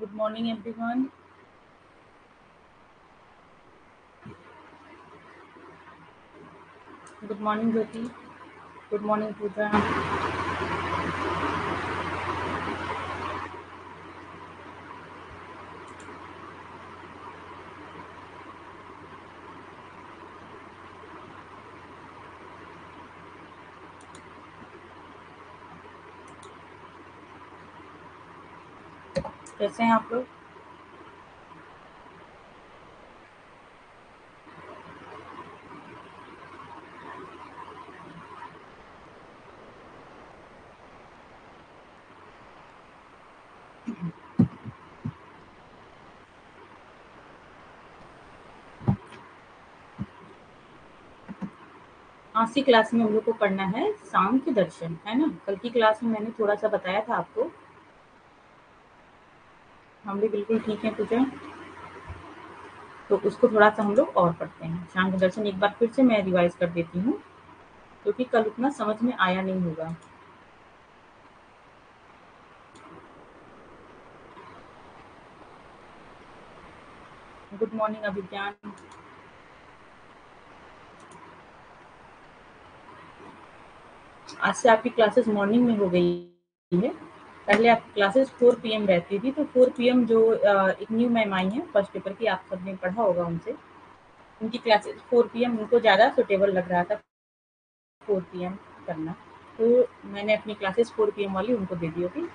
Good morning, everyone. Good morning, Jyoti. Good morning, Pooja. कैसे हैं आप लोग आज की क्लास में हम लोग को पढ़ना है सांख्य दर्शन, है ना? कल की क्लास में मैंने थोड़ा सा बताया था आपको। हम भी बिल्कुल ठीक है पूजा तो उसको थोड़ा सा हम लोग और पढ़ते हैं। शाम के दर्शन एक बार फिर से मैं रिवाइज कर देती हूँ, क्योंकि कल उतना समझ में आया नहीं होगा। Good morning Abhigyan. आज से आपकी क्लासेस मॉर्निंग में हो गई है। पहले आपकी क्लासेस 4 पीएम रहती थी तो 4 पीएम जो एक न्यू मैम आई हैं फ़र्स्ट पेपर की आप सबने पढ़ा होगा उनसे। उनकी क्लासेस 4 पीएम उनको ज़्यादा सुटेबल लग रहा था 4 पीएम करना। तो मैंने अपनी क्लासेस 4 पीएम वाली उनको दे दी होगी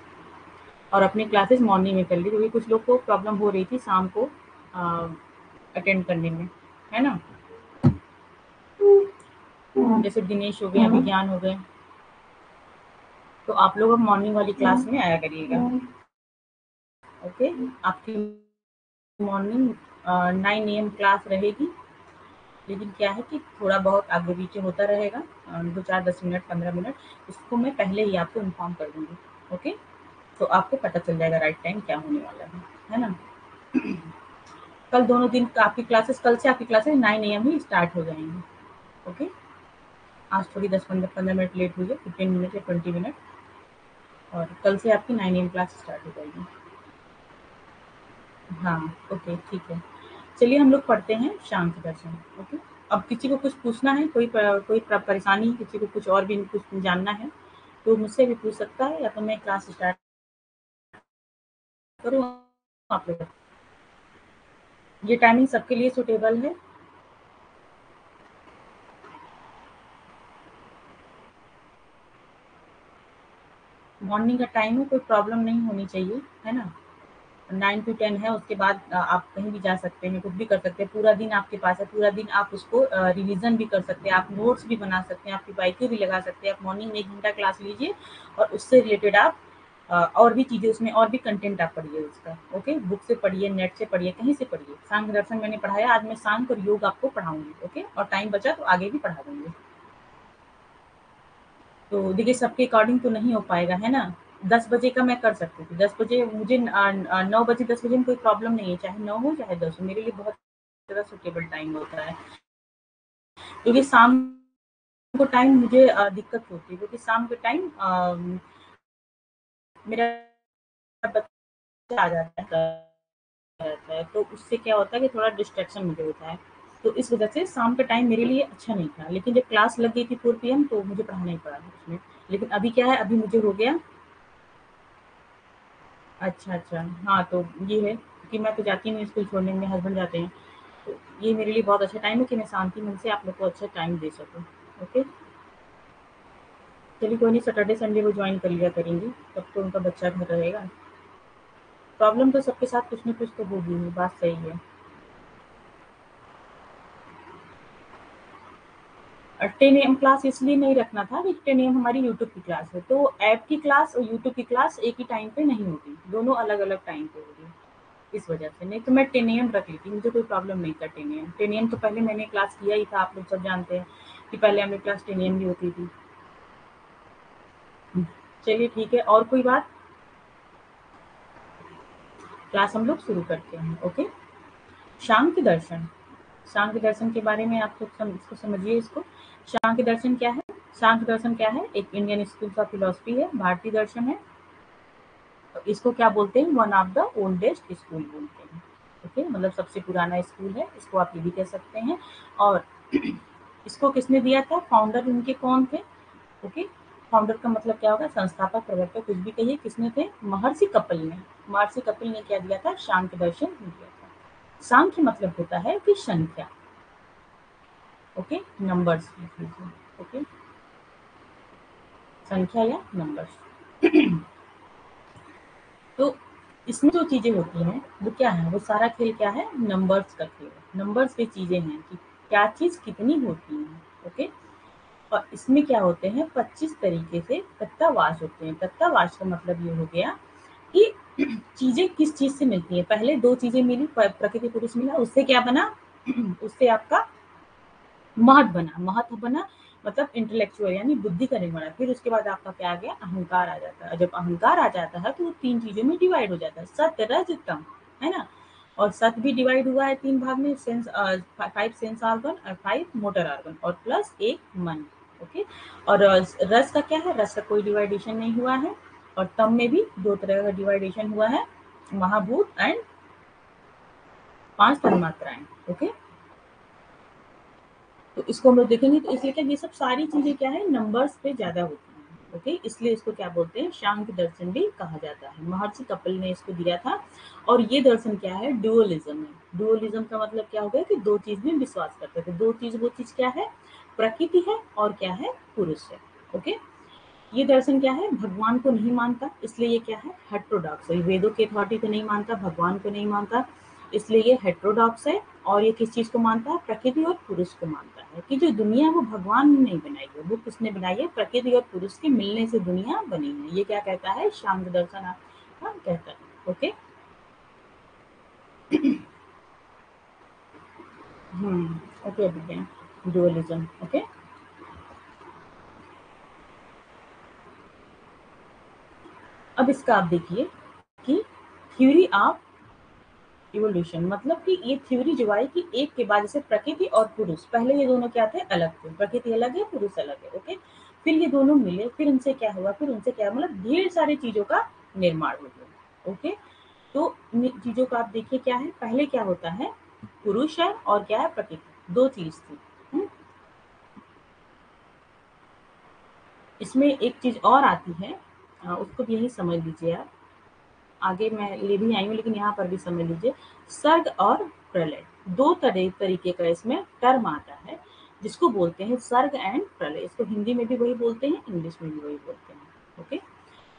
और अपनी क्लासेस मॉर्निंग में कर ली क्योंकि कुछ लोग को प्रॉब्लम हो रही थी शाम को अटेंड करने में है ना? जैसे दिनेश हो गए अभिज्ञान हो गए। तो आप लोग अब मॉर्निंग वाली क्लास में आया करिएगा। ओके आपकी morning nine A M class रहेगी। लेकिन क्या है कि थोड़ा बहुत आगे पीछे होता रहेगा दो चार दस मिनट पंद्रह मिनट इसको मैं पहले ही आपको इन्फॉर्म कर दूँगी। ओके तो आपको पता चल जाएगा राइट टाइम क्या होने वाला है। है ना? कल दोनों दिन आपकी क्लासेस कल से आपकी क्लासेस नाइन ए एम ही स्टार्ट हो जाएँगी। ओके आज थोड़ी दस पंद्रह पंद्रह मिनट लेट हुई है फिफ्टीन मिनट या ट्वेंटी मिनट और कल से आपकी नाइन एम क्लास स्टार्ट हो जाएगी। हाँ ओके ठीक है। चलिए हम लोग पढ़ते हैं शाम शांत दर्शन ओके अब किसी को कुछ पूछना है, कोई कोई परेशानी, किसी को कुछ और भी कुछ जानना है तो मुझसे भी पूछ सकता है, या तो मैं क्लास स्टार्ट करूँ, आप लोग। ये टाइमिंग सबके लिए सुटेबल है। मॉर्निंग का टाइम है, कोई प्रॉब्लम नहीं होनी चाहिए, है ना? नाइन टू टेन है, उसके बाद आप कहीं भी जा सकते हैं, कुछ भी कर सकते हैं, पूरा दिन आपके पास है, पूरा दिन आप उसको रिवीजन भी कर सकते हैं, आप नोट्स भी बना सकते हैं, आपकी बाइकें भी लगा सकते हैं, आप मॉर्निंग में एक घंटा क्लास लीजिए और उससे रिलेटेड आप और भी चीज़ें उसमें और भी कंटेंट आप पढ़िए उसका ओके बुक से पढ़िए नेट से पढ़िए, कहीं से पढ़िए। सांग दर्शन मैंने पढ़ाया, आज मैं सांग और योग आपको पढ़ाऊँगी ओके और टाइम बचा तो आगे भी पढ़ा दूँगी। तो देखिए, सबके अकॉर्डिंग तो नहीं हो पाएगा, है ना? दस बजे का मैं कर सकती थी। दस बजे मुझे नौ बजे, दस बजे में कोई प्रॉब्लम नहीं है, चाहे नौ हो, चाहे दस हो। मेरे लिए बहुत ज़्यादा सुटेबल टाइम होता है। क्योंकि शाम को टाइम मुझे दिक्कत होती है, क्योंकि शाम के टाइम मेरा बच्चा आ जाता है तो उससे क्या होता है कि थोड़ा डिस्ट्रैक्शन मुझे होता है। तो इस वजह से शाम का टाइम मेरे लिए अच्छा नहीं था। लेकिन जब क्लास लग गई थी फोर पी तो मुझे पढ़ाना ही पड़ा उसमें। लेकिन अभी क्या है, अभी मुझे हो गया। अच्छा अच्छा। हाँ तो ये है कि मैं तो जाती हूँ स्कूल छोड़ने में हस्बैंड जाते हैं। तो ये मेरे लिए बहुत अच्छा टाइम है कि मैं शांति मन से आप लोग को अच्छा टाइम दे सकूँ। ओके चलिए, कोई नहीं सैटरडे संडे वो ज्वाइन कर लिया करेंगी। तब तो उनका बच्चा घर रहेगा। प्रॉब्लम तो सबके साथ कुछ ना कुछ तो होगी बात सही है। टेन एम क्लास इसलिए नहीं रखना था कि टेन एम हमारी यूट्यूब की क्लास है। तो ऐप की क्लास और यूट्यूब की क्लास एक ही टाइम पे नहीं होगी दोनों अलग अलग टाइम पे होगी इस वजह से नहीं तो मैं टेन एम रख ली थी मुझे कोई प्रॉब्लम नहीं था टेन एम टेन एम तो पहले मैंने क्लास किया ही था, आप लोग सब जानते हैं कि पहले हमें क्लास टेन एम भी होती थी। चलिए ठीक है, और कोई बात? क्लास हम लोग शुरू करते हैं ओके शाम के दर्शन। शाम के दर्शन के बारे में आप लोग सम, इसको समझिए इसको। शाम के दर्शन क्या है? शाम दर्शन क्या है? एक इंडियन स्कूल ऑफ़ फिलोसफी है भारतीय दर्शन है। तो इसको क्या बोलते हैं? One of the oldest school बोलते हैं। ओके? मतलब सबसे पुराना स्कूल है इसको आप ये भी कह सकते हैं। और इसको किसने दिया था? फाउंडर उनके कौन थे? ओके? फाउंडर का मतलब क्या होगा? संस्थापक प्रवर्तक कुछ भी कहिए किसने थे? महर्षि कपिल ने। महर्षि कपिल ने क्या दिया था? शांत दर्शन दिया सांख्य मतलब होता है कि संख्या। ओके? नंबर्स लिख लीजिए। ओके? संख्या या नंबर्स तो इसमें जो चीज़ें होती हैं, वो क्या है? वो सारा खेल क्या है? नंबर्स का खेल। नंबर्स पे चीज़ें हैं कि क्या चीज़ कितनी होती है, ओके? और इसमें क्या होते हैं? पच्चीस तरीके से तत्तावास होते हैं। तत्तावास का मतलब ये हो गया कि चीज़ें किस चीज़ से मिलती है? पहले दो चीज़ें मिली प्रकृति पुरुष मिला, उससे क्या बना? उससे आपका महत्व बना महत्व बना मतलब इंटेलेक्चुअल यानी बुद्धि का निर्माण। फिर उसके बाद आपका क्या आ गया? अहंकार आ जाता है। जब अहंकार आ जाता है तो वो तीन चीज़ों में डिवाइड हो जाता है। सत्य रज तम है ना? और सत भी डिवाइड हुआ है तीन भाग में सेंस फाइव सेंस ऑर्गन और फाइव मोटर ऑर्गन और प्लस एक मन ओके और रस का क्या है? रस का कोई डिवाइडेशन नहीं हुआ है। और तम में भी दो तरह का डिवाइडेशन हुआ है, महाभूत एंड पाँच तन्मात्राएँ ओके तो इसको हम लोग देखेंगे तो इसलिए क्या ये सब सारी चीज़ें क्या है नंबर्स पे ज़्यादा होती हैं ओके इसलिए इसको क्या बोलते हैं शांत दर्शन भी कहा जाता है। महर्षि कपिल ने इसको दिया था और ये दर्शन क्या है डुअलिज्म है। डुअलिज्म का मतलब क्या हो गया कि दो चीज़ में विश्वास करते थे। दो चीज़, वो चीज़ क्या है, प्रकृति है और क्या है, पुरुष है ओके ये दर्शन क्या है? भगवान को नहीं मानता इसलिए ये क्या है? हेट्रोडॉक्स है। वेदों के अथॉरिटी को नहीं मानता भगवान को नहीं मानता इसलिए ये हेट्रोडॉक्स है और ये किस चीज़ को मानता है? प्रकृति और पुरुष को मानता है कि जो दुनिया वो भगवान ने नहीं बनाई है वो किसने बनाई है? प्रकृति और पुरुष के मिलने से दुनिया बनी है। ये क्या कहता है? शांत दर्शन हाँ, कहता है। Okay? Hmm okay dualism okay? अब इसका आप देखिए कि थ्योरी ऑफ़ इवोल्यूशन मतलब कि ये थ्योरी जो आई कि एक के बाद जैसे प्रकृति और पुरुष, पहले ये दोनों क्या थे? अलग थे। प्रकृति अलग है, पुरुष अलग है ओके फिर ये दोनों मिले, फिर उनसे क्या हुआ? फिर उनसे क्या मतलब ढेर सारी चीज़ों का निर्माण हो गया ओके तो चीज़ों का आप देखिए क्या है? पहले क्या होता है? पुरुष है और क्या है? प्रकृति। दो चीज़ थी हम्म। इसमें एक चीज़ और आती है उसको भी यही समझ लीजिए आप। आगे मैं ले भी आई हूँ, लेकिन यहाँ पर भी समझ लीजिए। सर्ग और प्रलय, दो तरह तरीके का इसमें टर्म आता है, जिसको बोलते हैं सर्ग एंड प्रलय। इसको हिंदी में भी वही बोलते हैं, इंग्लिश में भी वही बोलते हैं, ओके?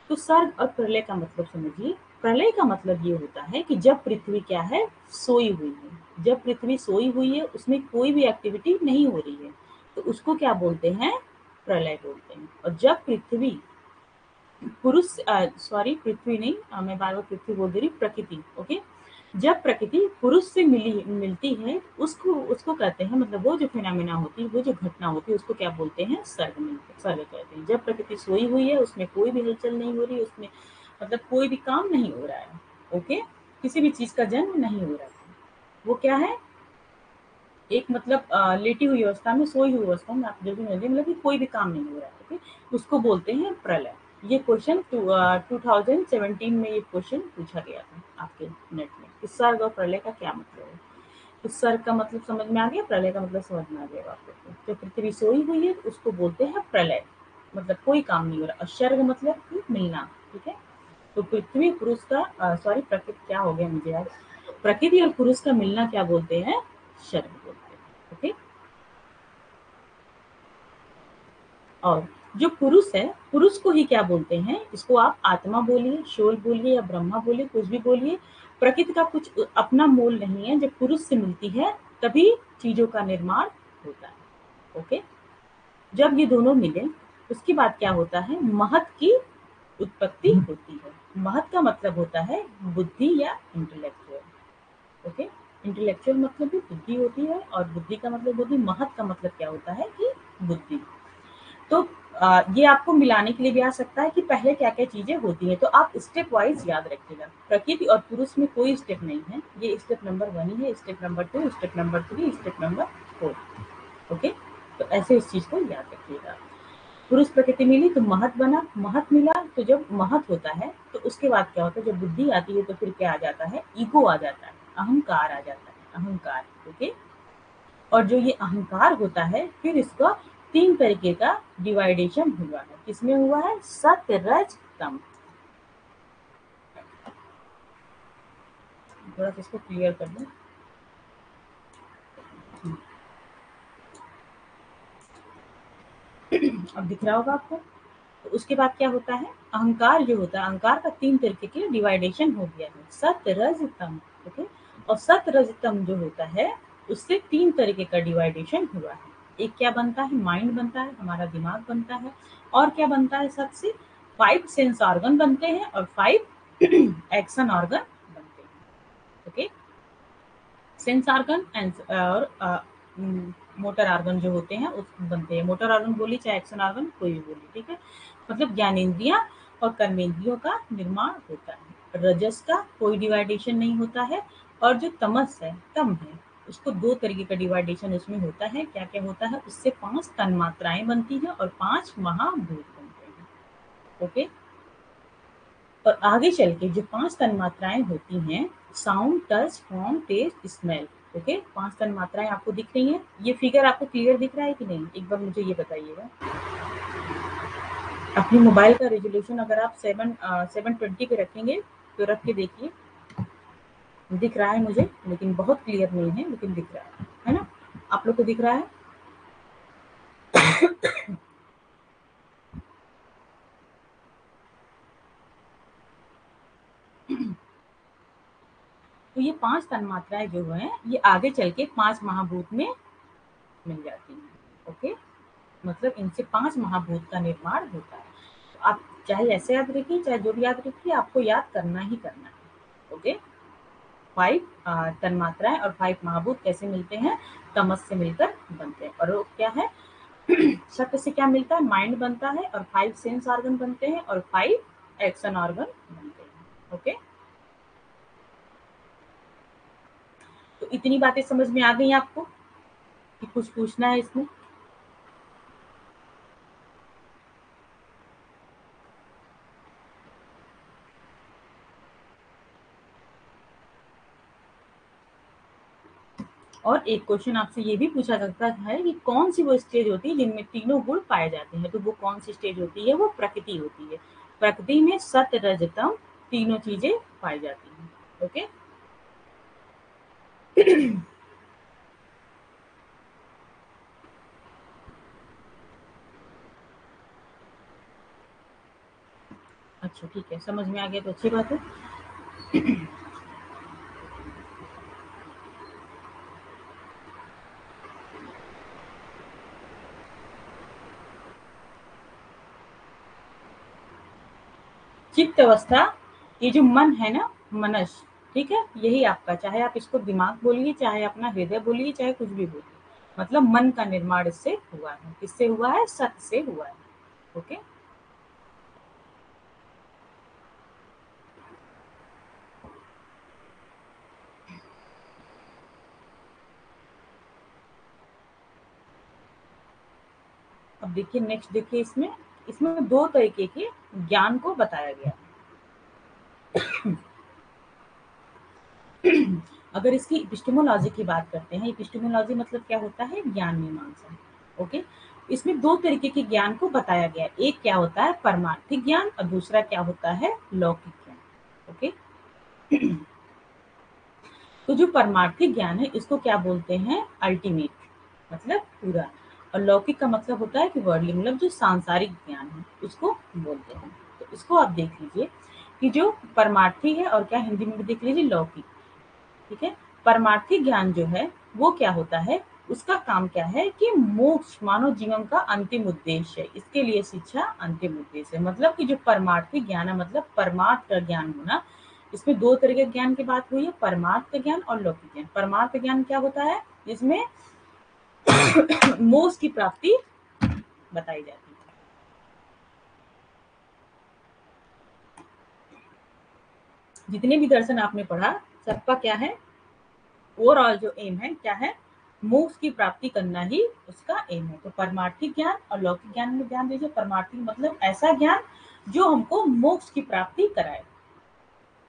तो सर्ग और प्रलय का मतलब समझिए। प्रलय का मतलब ये होता है कि जब पृथ्वी क्या है, सोई हुई है। जब पृथ्वी सोई हुई है, उसमें कोई भी एक्टिविटी नहीं हो रही है। तो उसको क्या बोलते हैं? प्रलय बोलते हैं। और जब पृथ्वी पुरुष सॉरी पृथ्वी नहीं मैं बार बार पृथ्वी बोल दे रही प्रकृति ओके जब प्रकृति पुरुष से मिली, मिलती है, उसको उसको कहते हैं मतलब वो जो फिनामिना होती है, वो जो घटना होती है, उसको क्या बोलते हैं? सर्ग मिलते सर्ग कहते हैं। जब प्रकृति सोई हुई है, उसमें कोई भी हलचल नहीं हो रही, उसमें मतलब कोई भी काम नहीं हो रहा है ओके किसी भी चीज़ का जन्म नहीं हो रहा है। वो क्या है? एक मतलब लेटी हुई अवस्था में, सोई हुई अवस्था में, आप जब जल्दी मतलब कोई भी काम नहीं हो रहा है ओके उसको बोलते हैं प्रलय। ये क्वेश्चन टू थाउज़ेंड सेवनटीन में ये क्वेश्चन पूछा गया था आपके नेट में। कि सर्ग और प्रलय का क्या मतलब है? तो सर्ग का मतलब समझ में आ गया? प्रलय का मतलब समझ में आ गया आप लोग जो पृथ्वी सोई हुई है, उसको बोलते हैं प्रलय। मतलब कोई काम नहीं हो रहा। सर्ग मतलब मिलना, ठीक है? तो पृथ्वी पुरुष का सॉरी प्रकृति क्या हो गया मुझे आज प्रकृति और पुरुष का मिलना क्या बोलते हैं? सर्ग बोलते हैं, ओके? और जो पुरुष है, पुरुष को ही क्या बोलते हैं? इसको आप आत्मा बोलिए, शोल बोलिए या ब्रह्मा बोलिए, कुछ भी बोलिए, प्रकृति का कुछ अपना मोल नहीं है। जब पुरुष से मिलती है, तभी चीज़ों का निर्माण होता है। ओके? जब ये दोनों मिले, उसके बाद क्या होता है? महत की उत्पत्ति होती है। महत का मतलब होता है बुद्धि या इंटेलेक्चुअल ओके? इंटेलेक्चुअल मतलब भी बुद्धि होती है और बुद्धि का मतलब बुद्धि महत का मतलब क्या होता है कि बुद्धि। तो ये आपको मिलाने के लिए भी आ सकता है कि पहले क्या क्या चीज़ें होती हैं तो आप स्टेप वाइज याद रखिएगा। प्रकृति और पुरुष में कोई स्टेप नहीं है, ये स्टेप नंबर वन ही है step number two step number three step number four okay तो ऐसे इस चीज़ को याद रखिएगा। पुरुष प्रकृति मिली तो महत बना, महत मिला तो जब महत होता है तो उसके बाद क्या होता है, जब बुद्धि आती है तो फिर क्या आ जाता है, ईगो आ जाता है, अहंकार आ जाता है, अहंकार ओके और जो ये अहंकार होता है, फिर इसका तीन तरीके का डिवाइडेशन हुआ है। किसमें हुआ है? सत्य रज तम। थोड़ा सा इसको क्लियर कर दो। अब दिख रहा होगा आपको। तो उसके बाद क्या होता है? अहंकार जो होता है, अहंकार का तीन तरीके के डिवाइडेशन हो गया है। सत्य रज तम ओके और सत्य रज तम जो होता है, उससे तीन तरीके का डिवाइडेशन हुआ है। एक क्या बनता है? माइंड बनता है, हमारा दिमाग बनता है। और क्या बनता है सबसे? फाइव सेंस ऑर्गन बनते हैं और फाइव एक्शन ऑर्गन बनते हैं। ओके सेंस ऑर्गन एंड और मोटर ऑर्गन जो होते हैं, उस बनते हैं। मोटर ऑर्गन बोली चाहे एक्शन ऑर्गन कोई भी बोली, ठीक है? मतलब ज्ञानेन्द्रिया और कर्मेंद्रियों का निर्माण होता है। रजस का कोई डिवाइडेशन नहीं होता है और जो तमस है, तम है। उसको दो तरीके का डिवाइडेशन उसमें होता है। क्या क्या होता है? उससे पाँच तन मात्राएँ बनती है और पाँच महाभूत बनते हैं। ओके? और आगे चल के जो पाँच तन मात्राएँ होती हैं sound touch form taste smell okay? पाँच तन मात्राएँ आपको दिख रही हैं। ये फिगर आपको क्लियर दिख रहा है कि नहीं? एक बार मुझे ये बताइएगा। अपनी मोबाइल का रेजोल्यूशन अगर आप सेवन सेवन ट्वेंटी पे रखेंगे तो रख के देखिए। दिख रहा है मुझे, लेकिन बहुत क्लियर नहीं है, लेकिन दिख रहा है है ना? आप लोग को दिख रहा है? तो ये पाँच तन्मात्राएँ जो है, ये आगे चल के पाँच महाभूत में मिल जाती हैं, ओके? मतलब इनसे पाँच महाभूत का निर्माण होता है। तो आप चाहे ऐसे याद रखिए, चाहे जो भी याद रखिए, आपको याद करना ही करना है, ओके? फाइव तन्मात्राएँ और फाइव महाभूत कैसे मिलते हैं? तमस से मिलकर बनते हैं। और वो क्या है? सत्य से क्या मिलता है? माइंड बनता है और फाइव सेंस ऑर्गन बनते हैं और फाइव एक्शन ऑर्गन बनते हैं। ओके तो इतनी बातें समझ में आ गई आपको कि कुछ पूछना है इसमें? और एक क्वेश्चन आपसे ये भी पूछा सकता है कि कौन सी वो स्टेज होती है जिनमें तीनों गुण पाए जाते हैं? तो वो कौन सी स्टेज होती है? वो प्रकृति होती है। प्रकृति में सत्य, रजतम तीनों चीज़ें पाई जाती हैं। ओके अच्छा ठीक है, समझ में आ गया तो अच्छी बात है। चित्त अवस्था, ये जो मन है ना, मनस, ठीक है? यही आपका, चाहे आप इसको दिमाग बोलिए, चाहे अपना हृदय बोलिए, चाहे कुछ भी बोलिए। मतलब मन का निर्माण इससे हुआ है। किससे हुआ है? सत से हुआ है। ओके? अब देखिए नेक्स्ट देखिए इसमें। इसमें दो तरीके के ज्ञान को बताया गया अगर इसकी इपिस्टेमोलॉजी की बात करते हैं इपिस्टेमोलॉजी मतलब क्या होता है? ज्ञान मीमांसा ओके इसमें दो तरीके के ज्ञान को बताया गया एक क्या होता है? परमार्थिक ज्ञान और दूसरा क्या होता है? लौकिक ज्ञान ओके तो जो परमार्थिक ज्ञान है, इसको क्या बोलते हैं? अल्टीमेट मतलब पूरा। और लौकिक का मतलब होता है कि वर्डली मतलब जो सांसारिक ज्ञान है, उसको बोलते हैं। तो इसको आप देख लीजिए कि जो परमार्थी है और क्या हिंदी में भी देख लीजिए, लौकिक। ठीक है? परमार्थी ज्ञान जो है, वो क्या होता है? उसका काम क्या है कि मोक्ष, मानव जीवन का अंतिम उद्देश्य है इसके लिए शिक्षा अंतिम उद्देश्य है। मतलब कि जो परमार्थी ज्ञान है मतलब परमार्थ का ज्ञान होना, इसमें दो तरह के ज्ञान की बात हुई है, परमार्थ ज्ञान और लौकिक ज्ञान। परमार्थ ज्ञान क्या होता है? जिसमें मोक्ष की प्राप्ति बताई जाती है। जितने भी दर्शन आपने पढ़ा, सबका क्या है? ओवरऑल जो एम है, क्या है? मोक्ष की प्राप्ति करना ही उसका एम है। तो परमार्थिक ज्ञान और लौकिक ज्ञान में ध्यान दीजिए। परमार्थिक मतलब ऐसा ज्ञान जो हमको मोक्ष की प्राप्ति कराए।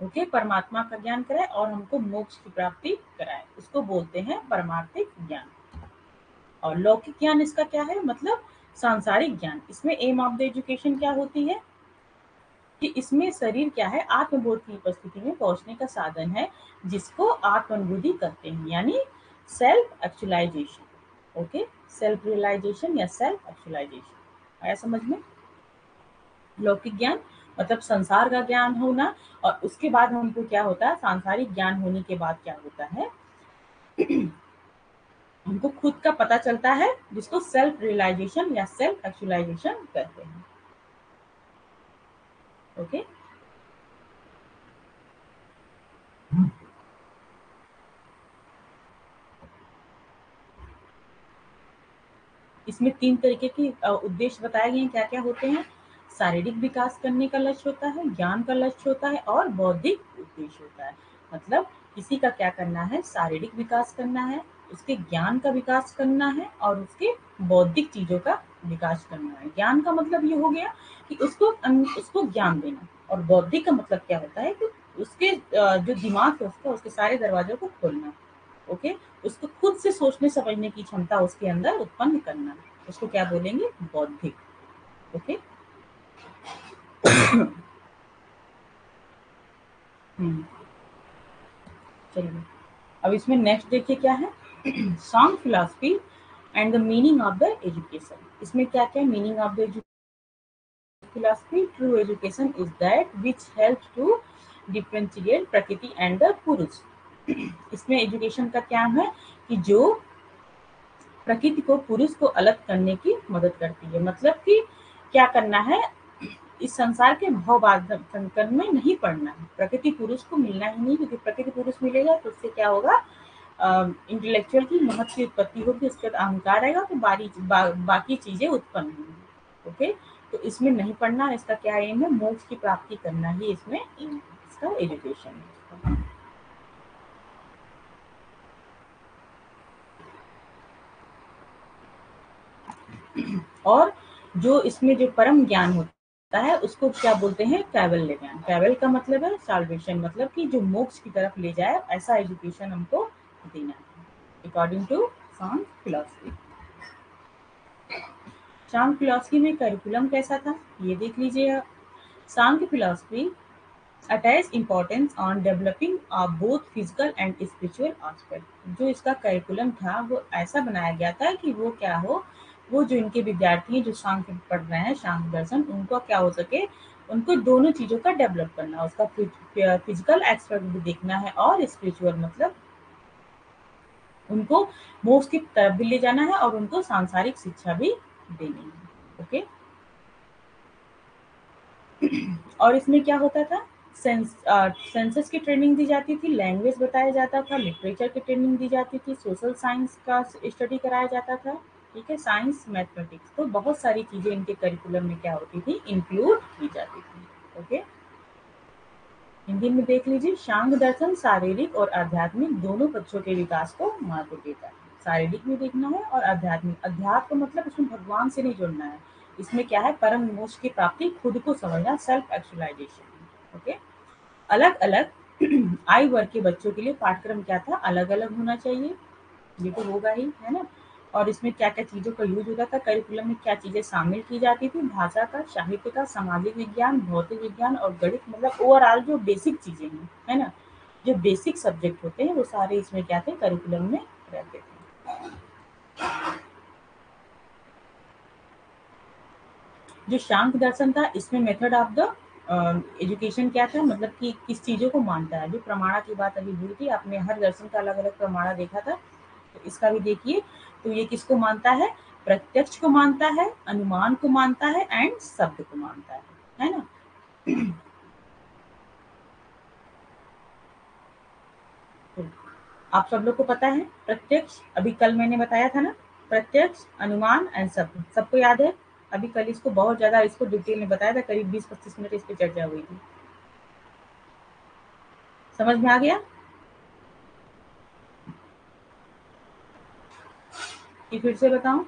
ओके परमात्मा का ज्ञान कराए और हमको मोक्ष की प्राप्ति कराए। उसको बोलते हैं परमार्थिक ज्ञान। और लौकिक ज्ञान इसका क्या है? मतलब सांसारिक ज्ञान। इसमें एम ऑफ़ द एजुकेशन क्या होती है? कि इसमें शरीर क्या है? आत्मबोध की उपस्थिति में पहुँचने का साधन है, जिसको आत्मानुभूति करते हैं, यानी self actualisation okay self realisation या सेल्फ एक्चुअलाइजेशन आया समझ में? लौकिक ज्ञान मतलब संसार का ज्ञान होना, और उसके बाद हमको क्या होता है? सांसारिक ज्ञान होने के बाद क्या होता है? हमको खुद का पता चलता है, जिसको सेल्फ रियलाइजेशन या सेल्फ एक्चुअलाइजेशन कहते हैं। ओके इसमें तीन तरीके के उद्देश्य बताए गए हैं क्या क्या होते हैं। शारीरिक विकास करने का लक्ष्य होता है, ज्ञान का लक्ष्य होता है और बौद्धिक उद्देश्य होता है। मतलब किसी का क्या करना है, शारीरिक विकास करना है उसके ज्ञान का विकास करना है और उसके बौद्धिक चीज़ों का विकास करना है। ज्ञान का मतलब ये हो गया कि उसको उसको ज्ञान देना। और बौद्धिक का मतलब क्या होता है कि उसके जो दिमाग है उसका, उसके सारे दरवाजों को खोलना, ओके? उसको खुद से सोचने, समझने की क्षमता उसके अंदर उत्पन्न करना। उसको क्या बोलेंगे? बौद्धिक, ओके? हम्म। चलिए। अब इसमें नेक्स्ट देखिए क्या है? Sankhya philosophy and the meaning of the education इसमें क्या क्या meaning of the philosophy? True education is that which helps to differentiate Prakriti and the Purusha इसमें एजुकेशन का क्या है? कि जो प्रकृति को पुरुष को अलग करने की मदद करती है। मतलब कि क्या करना है? इस संसार के भाव संकट में नहीं पड़ना है। प्रकृति पुरुष को मिलना ही नहीं, क्योंकि प्रकृति पुरुष मिलेगा तो उससे क्या होगा? इंटेलेक्चुअल की महत्व की उत्पत्ति होगी उसके बाद अहंकार आएगा तो बारी बा, बाकी चीज़ें उत्पन्न होंगी ओके तो इसमें नहीं पढ़ना इसका क्या एम है? मोक्ष की प्राप्ति करना ही इसमें इसका एजुकेशन है। और जो इसमें जो परम ज्ञान होता है उसको क्या बोलते हैं? कैवल्य ज्ञान कैवल का मतलब है साल्वेशन मतलब कि जो मोक्ष की तरफ़ ले जाए ऐसा एजुकेशन हमको देना है according to Sankhya philosophy Sankhya philosophy में करिकुलम कैसा था? ये देख लीजिए Sankhya philosophy attach importance on developing of both physical and spiritual aspect जो इसका करिकुलम था, वो ऐसा बनाया गया था कि वो क्या हो? वो जो इनके विद्यार्थी हैं, जो शांत पढ़ रहे हैं शांत दर्शन उनको क्या हो सके? उनको दोनों चीज़ों का डेवलप करना, उसका फ़िज़िकल एक्सपर्ट भी देखना है और स्पिरिचुअल मतलब उनको मोक्ष की तरफ़ भी ले जाना है और उनको सांसारिक शिक्षा भी देनी है ओके और इसमें क्या होता था? सेंस सेंसस की ट्रेनिंग दी जाती थी लैंग्वेज बताया जाता था लिटरेचर की ट्रेनिंग दी जाती थी सोशल साइंस का स्टडी कराया जाता था, ठीक है? साइंस मैथमेटिक्स तो बहुत सारी चीज़ें इनके करिकुलम में क्या होती थी? इंक्लूड की जाती थी ओके हिंदी में देख लीजिए, शांग दर्शन, शारीरिक और आध्यात्मिक दोनों पक्षों के विकास को महत्व देता है। शारीरिक भी देखना है और आध्यात्मिक। अध्यात्म मतलब उसमें भगवान से नहीं जुड़ना है। इसमें क्या है? परम मोक्ष की प्राप्ति खुद को समझना सेल्फ एक्चुअलाइजेशन ओके अलग अलग आयु वर्ग के बच्चों के लिए पाठ्यक्रम क्या था? अलग अलग होना चाहिए। ये तो होगा ही, है ना? और इसमें क्या क्या चीज़ों का यूज़ होता था करिकुलम में क्या चीज़ें शामिल की जाती थी, भाषा का, साहित्य का, सामाजिक विज्ञान, भौतिक विज्ञान और गणित मतलब ओवरऑल जो बेसिक चीज़ें हैं, है ना? जो बेसिक सब्जेक्ट होते हैं, वो सारे इसमें क्या थे करिकुलम में रहते थे। जो शांत दर्शन था, इसमें मेथड ऑफ़ द एजुकेशन क्या था मतलब कि किस चीज़ों को मानता है? जो प्रमाणा की बात अभी हुई थी, आपने हर दर्शन का अलग अलग प्रमाणा देखा था तो इसका भी देखिए तो ये किसको मानता है? प्रत्यक्ष को मानता है, अनुमान को मानता है एंड शब्द को मानता है। है ना? आप सब लोग को पता है, प्रत्यक्ष, अभी कल मैंने बताया था ना? प्रत्यक्ष, अनुमान एंड शब्द। सबको याद है? अभी कल इसको बहुत ज़्यादा, इसको डिटेल में बताया था, करीब 20-25 मिनट इस पर चर्चा हुई थी। समझ में आ गया? कि फिर से बताऊँ?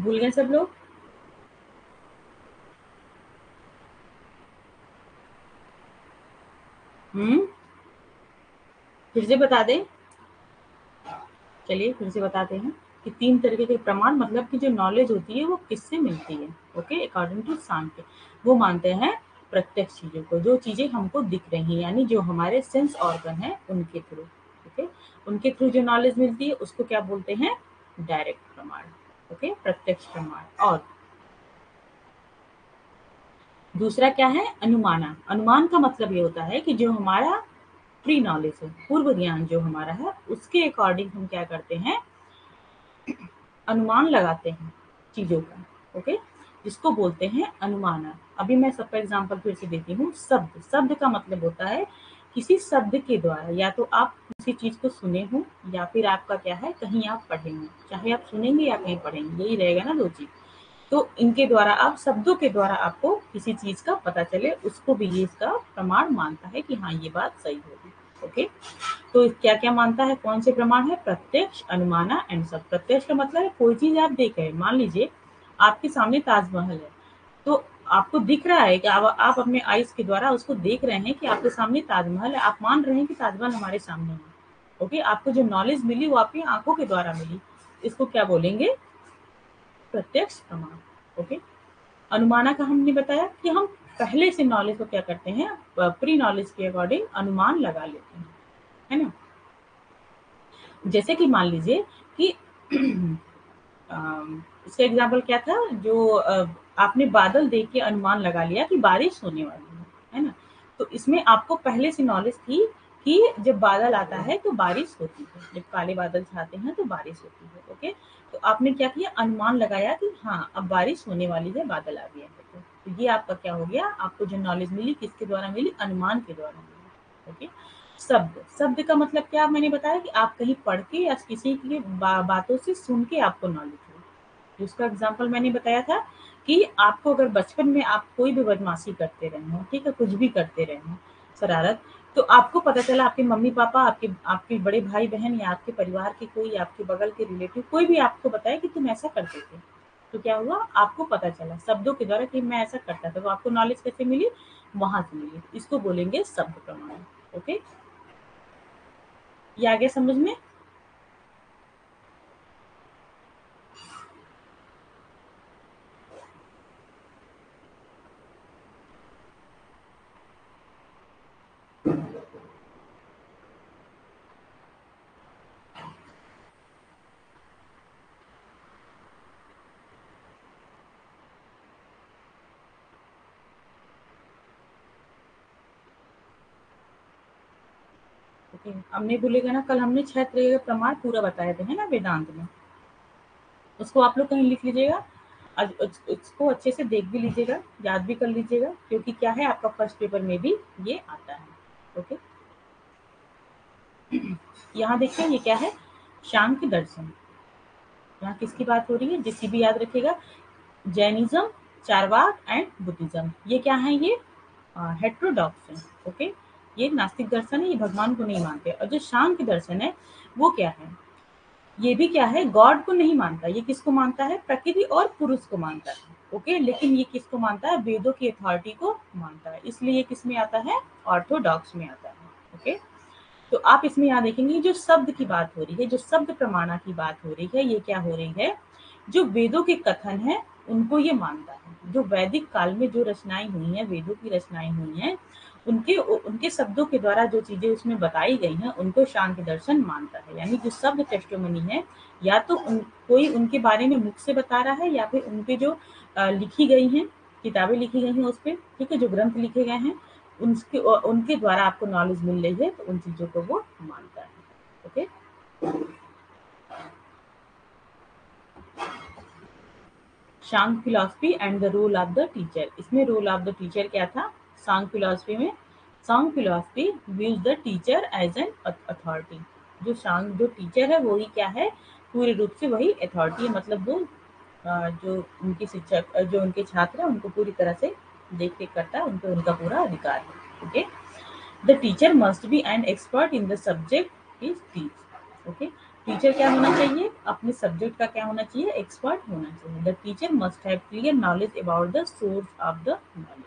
भूल गए सब लोग? हम्म? फिर से बता दें। चलिए, फिर से बताते हैं कि तीन तरीके के प्रमाण मतलब कि जो नॉलेज होती है, वो किससे मिलती है? ओके अकॉर्डिंग टू सांख्य वो मानते हैं प्रत्यक्ष चीज़ों को, जो चीज़ें हमको दिख रही हैं, यानी जो हमारे सेंस ऑर्गन है, उनके थ्रू ओके उनके थ्रू जो नॉलेज मिलती है, उसको क्या बोलते हैं? डायरेक्ट प्रमाण। ओके प्रत्यक्ष प्रमाण। और दूसरा क्या है? अनुमाना। अनुमान का मतलब ये होता है कि जो हमारा प्री नॉलेज है पूर्व ज्ञान जो हमारा है, उसके अकॉर्डिंग हम क्या करते हैं? अनुमान लगाते हैं चीज़ों का ओके जिसको बोलते हैं अनुमाना। अभी मैं सबका एग्ज़ाम्पल फिर से देती हूँ। शब्द। शब्द का मतलब होता है किसी शब्द के द्वारा, या तो आप किसी चीज़ को सुने हो, या फिर आपका क्या है, कहीं आप पढ़ेंगे चाहे आप सुनेंगे या कहीं पढ़ेंगे, यही रहेगा ना, दो चीज़। तो इनके द्वारा आप शब्दों के द्वारा आपको किसी चीज़ का पता चले उसको भी ये इसका प्रमाण मानता है कि हाँ ये बात सही होगी ओके? तो क्या क्या मानता है कौन से प्रमाण है? प्रत्यक्ष अनुमाना एंड सब। प्रत्यक्ष का मतलब है कोई चीज़ आप देख रहे मान लीजिए आपके सामने ताजमहल है तो आपको दिख रहा है कि आप, आप अपने आइस के द्वारा उसको देख रहे हैं कि आपके सामने ताजमहल है। आप मान रहे हैं कि ताजमहल हमारे सामने है ओके? आपको जो नॉलेज मिली वो आपकी आँखों के द्वारा मिली। इसको क्या बोलेंगे? प्रत्यक्ष प्रमाण, ओके? अनुमाना का हमने बताया कि हम पहले से नॉलेज को क्या करते हैं प्री नॉलेज के अकॉर्डिंग अनुमान लगा लेते हैं, है ना? जैसे कि मान लीजिए कि इसका एग्ज़ाम्पल क्या था? जो आपने बादल देख के अनुमान लगा लिया कि बारिश होने वाली है है ना? तो इसमें आपको पहले से नॉलेज थी कि जब बादल आता है तो बारिश होती है। जब काले बादल छाते हैं तो बारिश होती है ओके तो आपने क्या किया? अनुमान लगाया कि हाँ अब बारिश होने वाली है बादल आ गया है तो ये आपका क्या हो गया? आपको जो नॉलेज मिली किसके द्वारा मिली? अनुमान के द्वारा मिली ओके शब्द। शब्द का मतलब क्या? मैंने बताया कि आप कहीं पढ़ के या किसी की बा, बातों से सुन के आपको नॉलेज हो उसका एग्ज़ाम्पल मैंने बताया था कि आपको अगर बचपन में आप कोई भी बदमाशी करते रहे हो ठीक है? कुछ भी करते रहे हो शरारत तो आपको पता चला आपके मम्मी पापा, आपके आपके बड़े भाई बहन या आपके परिवार के कोई, आपके बगल के रिलेटिव कोई भी आपको बताए कि तुम ऐसा करते थे? तो क्या हुआ? आपको पता चला, शब्दों के द्वारा कि मैं ऐसा करता था तो आपको नॉलेज कैसे मिली? वहाँ से मिली। इसको बोलेंगे शब्द प्रमाण ओके ये गया समझ में? ओके अब नहीं भूलेगा ना, कल हमने छह तरह के प्रमाण पूरा बताए थे, है ना, वेदांत में? उसको आप लोग कहीं लिख लीजिएगा उसको अच्छे से देख भी लीजिएगा, याद भी कर लीजिएगा, क्योंकि क्या है, आपका फ़र्स्ट पेपर में भी ये आता है, ओके? यहाँ देखिए, ये क्या है शांत दर्शन। यहाँ किसकी बात हो रही है जिसकी भी याद रखेगा जैनिज्म, चारवाक एंड बुद्धिज्म। ये क्या है, ये हेट्रोडॉक्स है ओके? ये नास्तिक दर्शन है, ये भगवान को नहीं मानते। और जो शांत दर्शन है, वो क्या है? ये भी क्या है? गॉड को नहीं मानता। ये किसको मानता है? प्रकृति और पुरुष को मानता है। ओके? लेकिन ये किसको मानता है? वेदों की अथॉरिटी को मानता है। इसलिए ये किसमें आता है? ऑर्थोडॉक्स में आता है। ओके? तो आप इसमें यहाँ देखेंगे, जो शब्द की बात हो रही है, जो शब्द प्रमाणा की बात हो रही है, ये क्या हो रही है? जो वेदों के कथन है, उनको ये मानता है। जो वैदिक काल में जो रचनाएँ हुई हैं, वेदों की रचनाएँ हुई हैं उनके उनके शब्दों के द्वारा जो चीज़ें उसमें बताई गई हैं उनको शांति दर्शन मानता है। यानी जो शब्द टेस्टोमनी है या तो उन, कोई उनके बारे में मुख से बता रहा है या फिर उनके जो आ, लिखी गई हैं किताबें लिखी गई हैं उस पर ठीक है जो ग्रंथ लिखे गए हैं उनके उनके द्वारा आपको नॉलेज मिल रही है तो उन चीज़ों को वो मानता है okay? Sankhya philosophy and the role of the teacher इसमें रोल ऑफ़ द टीचर क्या था? सांग फिलोसफी में Sankhya philosophy views the teacher as an authority जो सांग जो टीचर है, वही क्या है? पूरे रूप से वही अथॉरिटी है। मतलब वो जो उनके शिक्षक जो उनके छात्र है, उनको पूरी तरह से देख रेख करता है। उनको, उनका पूरा अधिकार है। Okay the teacher must be an expert in the subject is teach okay teacher क्या होना चाहिए? अपने सब्जेक्ट का क्या होना चाहिए? एक्सपर्ट होना चाहिए। The teacher must have clear knowledge about the source of the knowledge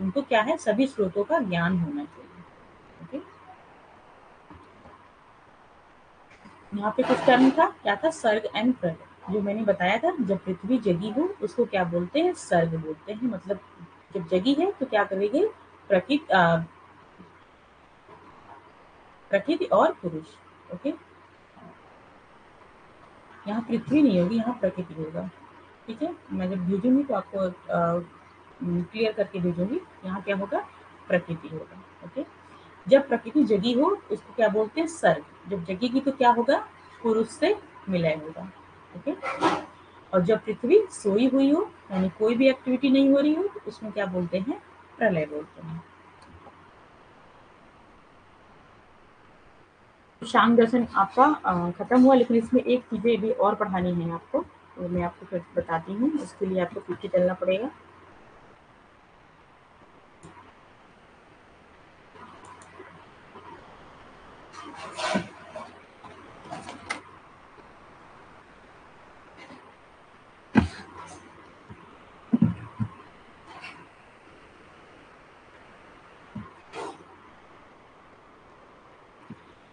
उनको क्या है? सभी स्रोतों का ज्ञान होना चाहिए। यहाँ पे कुछ टर्म था, क्या था? सर्ग एंड प्रग जो मैंने बताया था, जब पृथ्वी जगी हो, उसको क्या बोलते हैं? सर्ग बोलते हैं। मतलब जब जगी है तो क्या करेगी? प्रकृति प्रकृति और पुरुष। ओके? यहाँ पृथ्वी नहीं होगी, यहाँ प्रकृति होगा। ठीक है? मैं जब भेजूँगी तो आपको क्लियर करके भेजूँगी, यहाँ क्या होगा? प्रकृति होगा ओके जब प्रकृति जगी हो, उसको क्या बोलते हैं? सर्ग। जब जगेगी तो क्या होगा? पुरुष से मिलय होगा ओके और जब पृथ्वी सोई हुई हो, यानी कोई भी एक्टिविटी नहीं हो रही हो तो उसमें क्या बोलते हैं? प्रलय बोलते हैं। शाम दर्शन आपका खत्म हुआ, लेकिन इसमें एक चीज़ें भी और पढ़ानी है आपको तो मैं आपको फिर बताती हूँ, उसके लिए आपको पीछे चलना पड़ेगा।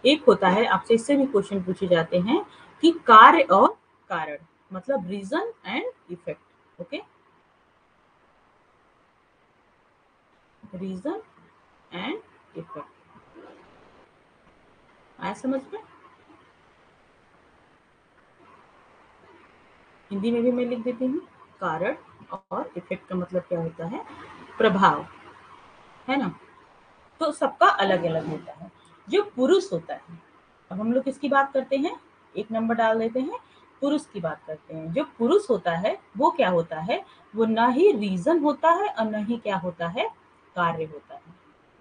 एक होता है, आपसे इससे भी क्वेश्चन पूछे जाते हैं कि कार्य और कारण मतलब reason and effect okay reason and effect आया समझ में? हिंदी में भी मैं लिख देती हूँ, कारण और इफ़ेक्ट का मतलब क्या होता है? प्रभाव, है ना? तो सबका अलग अलग होता है। जो पुरुष होता है। अब हम लोग किसकी बात करते हैं? एक नंबर डाल देते हैं, पुरुष की बात करते हैं। जो पुरुष होता है, वो क्या होता है? वो ना ही रीजन होता है और न ही क्या होता है? कार्य होता है।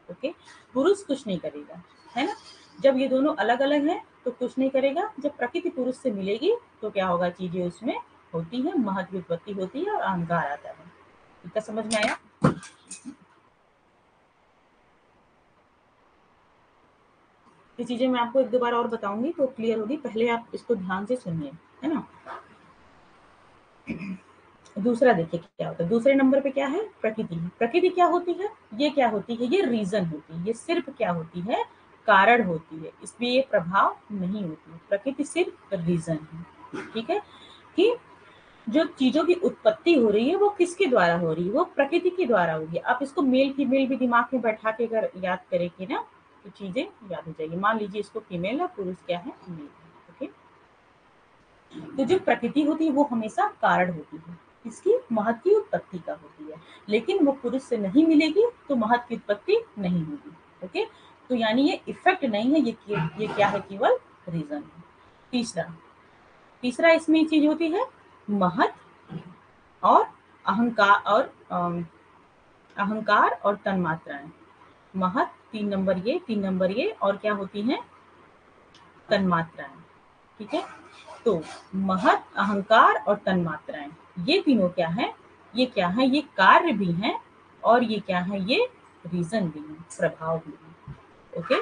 ओके? पुरुष कुछ नहीं करेगा, है ना? जब ये दोनों अलग अलग हैं तो कुछ नहीं करेगा। जब प्रकृति पुरुष से मिलेगी तो क्या होगा? चीज़ें उसमें होती है, महत्व उत्पत्ति होती है और अहंकार आता है। इतना समझ में आया? ये चीज़ें मैं आपको एक दो बार और बताऊँगी तो क्लियर होगी। पहले आप इसको ध्यान से सुनिए, है ना? दूसरा देखिए क्या होता है। दूसरे नंबर पे क्या है? प्रकृति प्रकृति क्या होती है? ये क्या होती है? ये रीजन होती है। ये सिर्फ़ क्या होती है? कारण होती है। इसमें ये प्रभाव नहीं होती प्रकृति सिर्फ़ रीजन है। ठीक है? कि जो चीज़ों की उत्पत्ति हो रही है, वो किसके द्वारा हो रही है? वो प्रकृति के द्वारा होगी। आप इसको मेल फीमेल भी दिमाग में बैठा के अगर याद करेंगे ना तो चीज़ें याद हो जाएगी। मान लीजिए इसको फीमेल है, पुरुष क्या है? मेल ओके तो जो प्रकृति होती है, वो हमेशा कारण होती है। इसकी महत्व की उत्पत्ति का होती है। लेकिन वो पुरुष से नहीं मिलेगी तो महत्व की उत्पत्ति नहीं होगी ओके तो यानी ये इफ़ेक्ट नहीं है, ये ये क्या है? केवल रीजन है। तीसरा तीसरा इसमें चीज़ होती है महत और अहंकार और अहंकार और तन्मात्राएँ महत तीन नंबर ये, तीन नंबर ये, और क्या होती हैं? तन्मात्राएँ, ठीक है? तो महत, अहंकार और तन्मात्राएँ, ये तीनों क्या है? ये क्या है? ये कार्य भी हैं, और ये क्या है? ये रीजन भी है, प्रभाव भी है, ओके?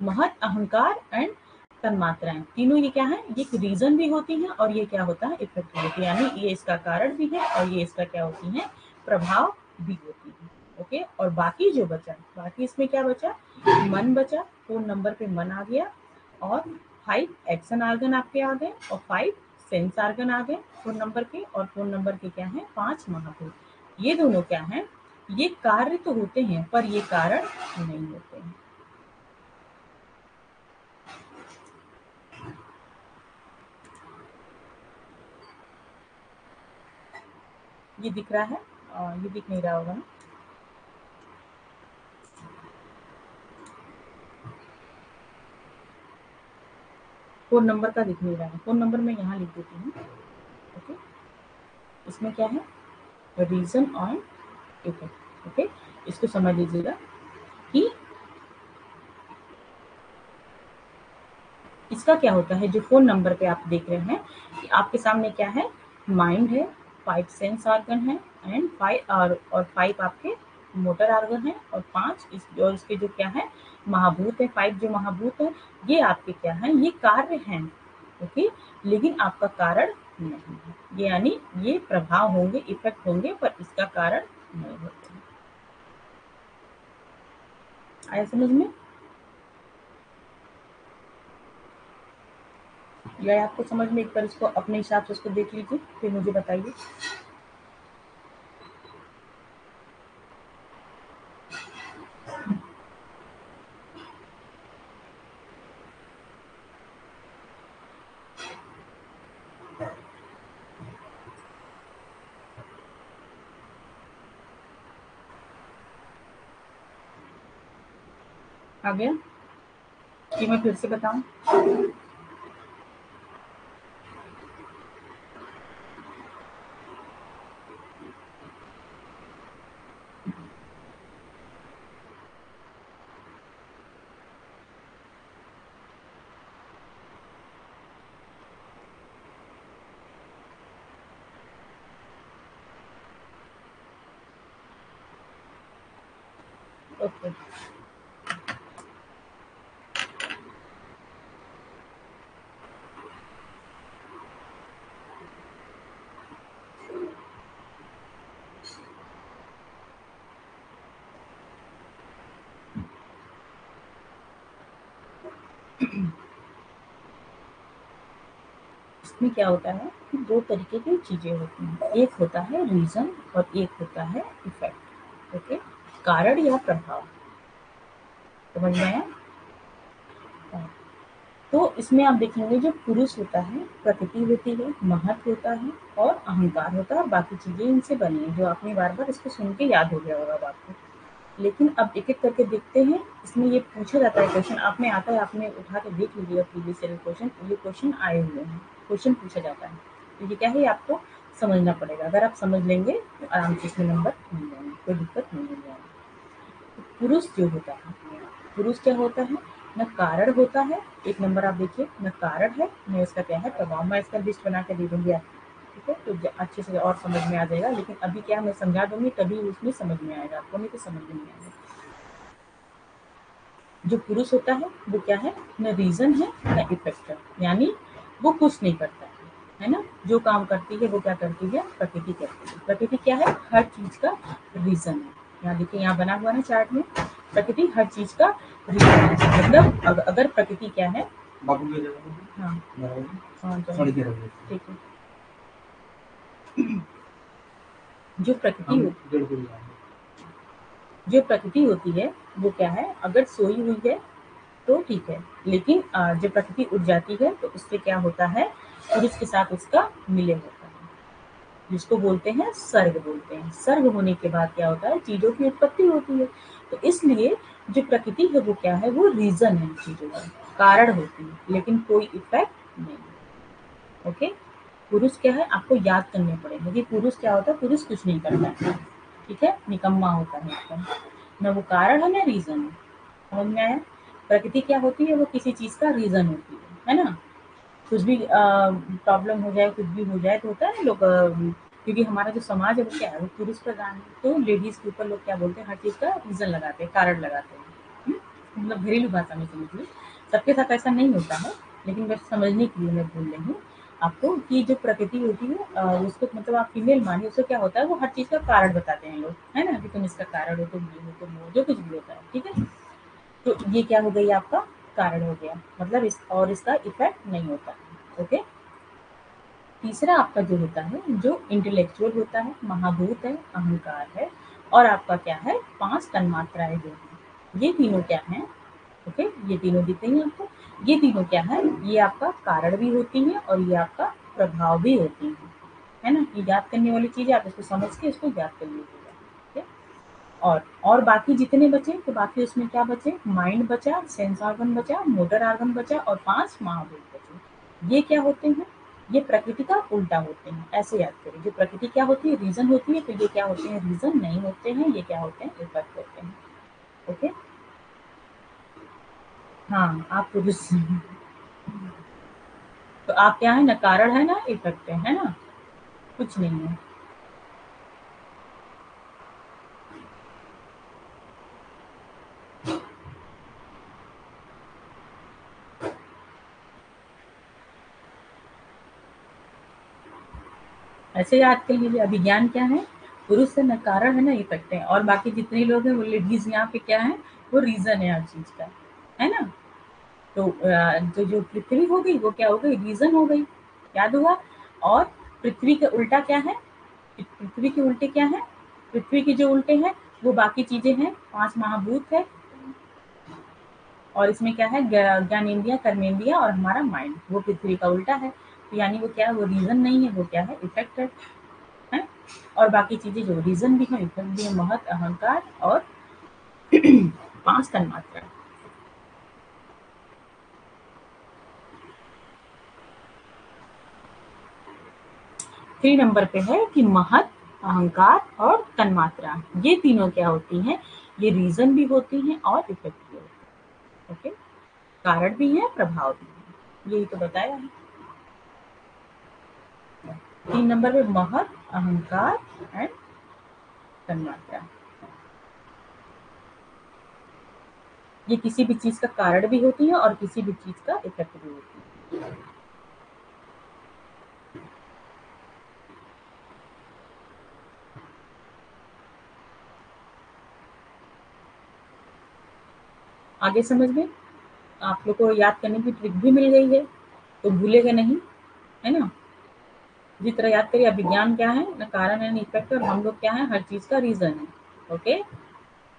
महत, अहंकार एंड तन्मात्राएँ, तीनों ये क्या है? ये रीजन भी होती हैं, और ये क्या होता है? इफ़ेक्ट होती है, यानी ये इसका कारण भी है, और ये इसका क्या होती है? प्रभाव भी होती है। ओके? और बाकी जो बचा, बाकी इसमें क्या बचा? मन बचा फ़ोन नंबर पे मन आ गया। और फाइव एक्शन आर्गन आपके आ गए, और फाइव सेंस आर्गन आ गए फ़ोन नंबर के। और फ़ोन नंबर के क्या है? पाँच महाभूत ये दोनों क्या है? ये कार्य तो होते हैं, पर ये कारण नहीं होते हैं। ये दिख रहा है? ये दिख नहीं रहा होगा फ़ोन नंबर का दिख नहीं रहा है। फ़ोन नंबर मैं यहाँ लिख देती हूँ। ओके? इसमें क्या है? Reason on effect okay? इसको समझ लीजिएगा कि इसका क्या होता है? जो फ़ोन नंबर पे आप देख रहे हैं कि आपके सामने क्या है? माइंड है फाइव सेंस आर्गन है एंड फाइव और और फाइव आपके मोटर आर्गन है, और पाँच इस और इसके जो क्या है? महाभूत है फाइव जो महाभूत है, ये आपके क्या है? ये कार्य हैं ओके लेकिन आपका कारण नहीं है। ये यानी ये प्रभाव होंगे इफ़ेक्ट होंगे, पर इसका कारण नहीं होते आया समझ में? या आपको समझ में एक बार इसको अपने हिसाब से उसको देख लीजिए, फिर मुझे बताइए। आ गया कि मैं फिर से बताऊँ ओके इसमें क्या होता है कि दो तरीके की चीज़ें होती हैं। एक होता है रीजन और एक होता है इफ़ेक्ट ओके कारण या प्रभाव। समझ में आया? तो इसमें आप देखेंगे जो पुरुष होता है, प्रकृति होती है, महत्व होता है और अहंकार होता है और बाकी चीज़ें इनसे बनी है, जो आपने बार बार इसको सुन के याद हो गया होगा आपको। लेकिन अब एक एक करके देखते हैं, इसमें ये पूछा जाता है क्वेश्चन आप में आता है आपने उठा के देख लीजिएगा प्रीवियस ईयर क्वेश्चन ये क्वेश्चन आए हुए हैं। क्वेश्चन पूछा जाता है। तो ये क्या है आपको समझना पड़ेगा। अगर आप समझ लेंगे तो आराम से इसमें नंबर मिल जाएँगे, कोई दिक्कत नहीं मिल जाएगी पुरुष जो होता है, पुरुष क्या होता है? न कारण होता है, एक नंबर आप देखिए, न कारण है, न इसका क्या है, प्रभाव। मैं इसका लिस्ट बना के दे दूँगी आपको। ठीक है? तो अच्छे से और समझ में आ जाएगा। लेकिन अभी क्या मैं समझा दूँगी तभी उसमें समझ में आएगा। आपको नहीं तो समझ में नहीं आएगा। जो पुरुष होता है वो क्या है? न रीजन है न इफ़ेक्ट है। यानी वो कुछ नहीं करता है है ना? जो काम करती है वो क्या करती है? प्रकृति करती है। प्रकृति क्या है? हर चीज़ का रीजन है। यहाँ देखिए यहाँ बना हुआ ना चार्ट में। प्रकृति हर चीज़ का रीजन है। मतलब अगर प्रकृति क्या है? हाँ। हाँ ठीक है। जो प्रकृति जो प्रकृति होती है वो क्या है? अगर सोई हुई है तो ठीक है। लेकिन जब प्रकृति उठ जाती है तो उससे क्या होता है? पुरुष के साथ उसका मिले होता है। जिसको बोलते हैं सर्ग बोलते हैं। सर्ग होने के बाद क्या होता है? चीज़ों की उत्पत्ति होती है। तो इसलिए जो प्रकृति है वो क्या है? वो रीजन है चीज़ों का। कारण होती है लेकिन कोई इफ़ेक्ट नहीं ओके पुरुष क्या है? आपको याद करने पड़ेंगे कि पुरुष क्या होता है? पुरुष कुछ नहीं करता है। ठीक है? निकम्मा होता है एकदम। न वो कारण है, ना रीजन समझ में आया? प्रकृति क्या होती है? वो किसी चीज़ का रीजन होती है। है ना? कुछ भी प्रॉब्लम हो जाए, कुछ भी हो जाए तो होता है लोग क्योंकि हमारा जो समाज है वो क्या है? वो पुरुष प्रधान है। तो लेडीज़ के ऊपर लोग क्या बोलते हैं? हर चीज़ का रीजन लगाते हैं, कारण लगाते हैं। हम्म? मतलब घरेलू भाषा में समझिए। सबके साथ ऐसा नहीं होता है, लेकिन बस समझने के लिए मैं बोल रही हूँ आपको कि जो प्रकृति होती है उसको मतलब आप फीमेल मानिए, उसको क्या होता है, वो हर चीज़ का कारण बताते हैं लोग, है ना? कि तुम इसका कारण हो, तुम ये हो, तुम हो, जो कुछ भी होता है, ठीक है? तो ये क्या हो गई आपका? कारण हो गया मतलब इस, और इसका इफ़ेक्ट नहीं होता, ओके? तीसरा आपका जो होता है, जो इंटेलेक्चुअल होता है, महाभूत है, अहंकार है, और आपका क्या है? पाँच तन्मात्राएँ जो है, ये तीनों क्या है, ओके? ये तीनों दिखते हैं आपको। ये तीनों क्या है? ये आपका कारण भी होती है और ये आपका प्रभाव भी होती है है ना? ये याद करने वाली चीज़ है, आप इसको समझ के इसको याद कर लीजिएगा और और बाकी जितने बचे तो बाकी उसमें क्या बचे? माइंड बचा सेंस ऑर्गन बचा मोटर ऑर्गन बचा और पाँच महाभूत बचे। ये क्या होते हैं? ये प्रकृति का उल्टा होते हैं, ऐसे याद करें जो प्रकृति क्या होती है? रीजन होती है तो ये क्या होते हैं? रीजन नहीं होते हैं, ये क्या होते हैं? इफ़ेक्ट होते हैं, ओके? हाँ आप तो पुरुष तो आप क्या है ना, कारण है ना, इफ़ेक्ट है ना? कुछ नहीं है। ऐसे याद के लिए अभिज्ञान क्या है? पुरुष है नकारण है ना, इफ़ेक्ट है। और बाकी जितने लोग हैं, वो लेडीज़ यहाँ पे क्या है? वो रीजन है हर चीज़ का। है ना? तो जो जो पृथ्वी हो गई वो क्या हो गई? रीजन हो गई। याद हुआ? और पृथ्वी के उल्टा क्या है? पृथ्वी के उल्टे क्या है? पृथ्वी के जो उल्टे हैं वो बाकी चीज़ें हैं। पाँच महाभूत है। और इसमें क्या है? ज्ञान इंडिया कर्मेंद्रिया और हमारा माइंड वो पृथ्वी का उल्टा है। तो यानी वो क्या है? वो रीजन नहीं है वो क्या है? इफ़ेक्ट है, है? और बाकी चीज़ें जो रीजन भी है इफ़ेक्ट भी है महत अहंकार और पाँच तन्मात्रा थ्री नंबर पे है कि महत, अहंकार और तन्मात्रा। ये तीनों क्या होती हैं? ये रीजन भी होती हैं और इफ़ेक्ट भी होती है। ओके कारण भी है, प्रभाव भी है। यही तो बताया है। तीन नंबर पे महत, अहंकार एंड तन्मात्रा। ये किसी भी चीज़ का कारण भी होती है और किसी भी चीज़ का इफ़ेक्ट भी होती है। आगे समझ में आप लोग को याद करने की ट्रिक भी मिल गई है तो भूलेगा नहीं, है ना? जिस तरह याद करिए, अभिज्ञान क्या है? ना कारण है, ना इफ़ेक्ट और हम लोग क्या है? हर चीज़ का रीजन है ओके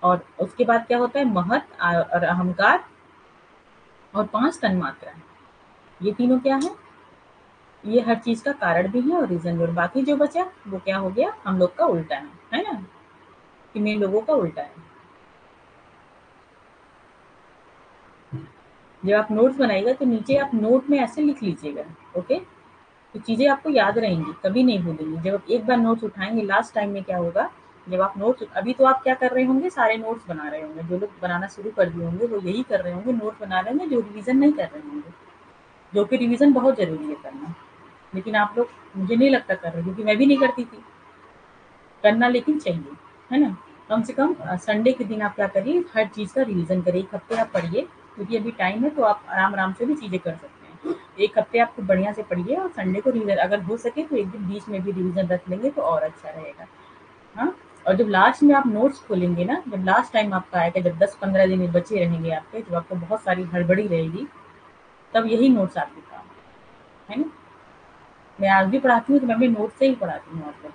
और उसके बाद क्या होता है? महत, और अहंकार, और पाँच तन्मात्रा ये तीनों क्या है? ये हर चीज़ का कारण भी है और रीजन भी और बाकी जो बचा, वो क्या हो गया? हम लोग का उल्टा है है ना? कि मेन लोगों का उल्टा है। जब आप नोट्स बनाइएगा तो नीचे आप नोट में ऐसे लिख लीजिएगा ओके तो चीज़ें आपको याद रहेंगी, कभी नहीं भूलेंगी। जब आप एक बार नोट्स उठाएँगे लास्ट टाइम में क्या होगा? जब आप नोट्स अभी तो आप क्या कर रहे होंगे? सारे नोट्स बना रहे होंगे। जो लोग बनाना शुरू कर दिए होंगे, वो यही कर रहे होंगे नोट बना रहे होंगे, जो रिविजन नहीं कर रहे होंगे। जो कि रिविजन बहुत ज़रूरी है करना। लेकिन आप लोग, मुझे नहीं लगता कर रहे, क्योंकि मैं भी नहीं करती थी। करना लेकिन चाहिए, है ना? कम से कम संडे के दिन आप क्या करिए, हर चीज़ का रिविजन करिए। एक हफ़्ते आप पढ़िए क्योंकि अभी टाइम है तो आप आराम आराम से भी चीज़ें कर सकते हैं। एक हफ़्ते आप खूब बढ़िया से पढ़िए और संडे को रिविजन अगर हो सके तो एक दिन बीच में भी रिविजन रख लेंगे तो और अच्छा रहेगा। हाँ? और जब लास्ट में आप नोट्स खोलेंगे ना, जब लास्ट टाइम आपका आएगा जब दस पंद्रह दिन बचे रहेंगे आपके, जब आपको बहुत सारी हड़बड़ी रहेगी, तब यही नोट्स आपके काम है ना? मैं आज भी पढ़ाती हूँ तो मैं भी नोट्स से ही पढ़ाती हूँ आप लोग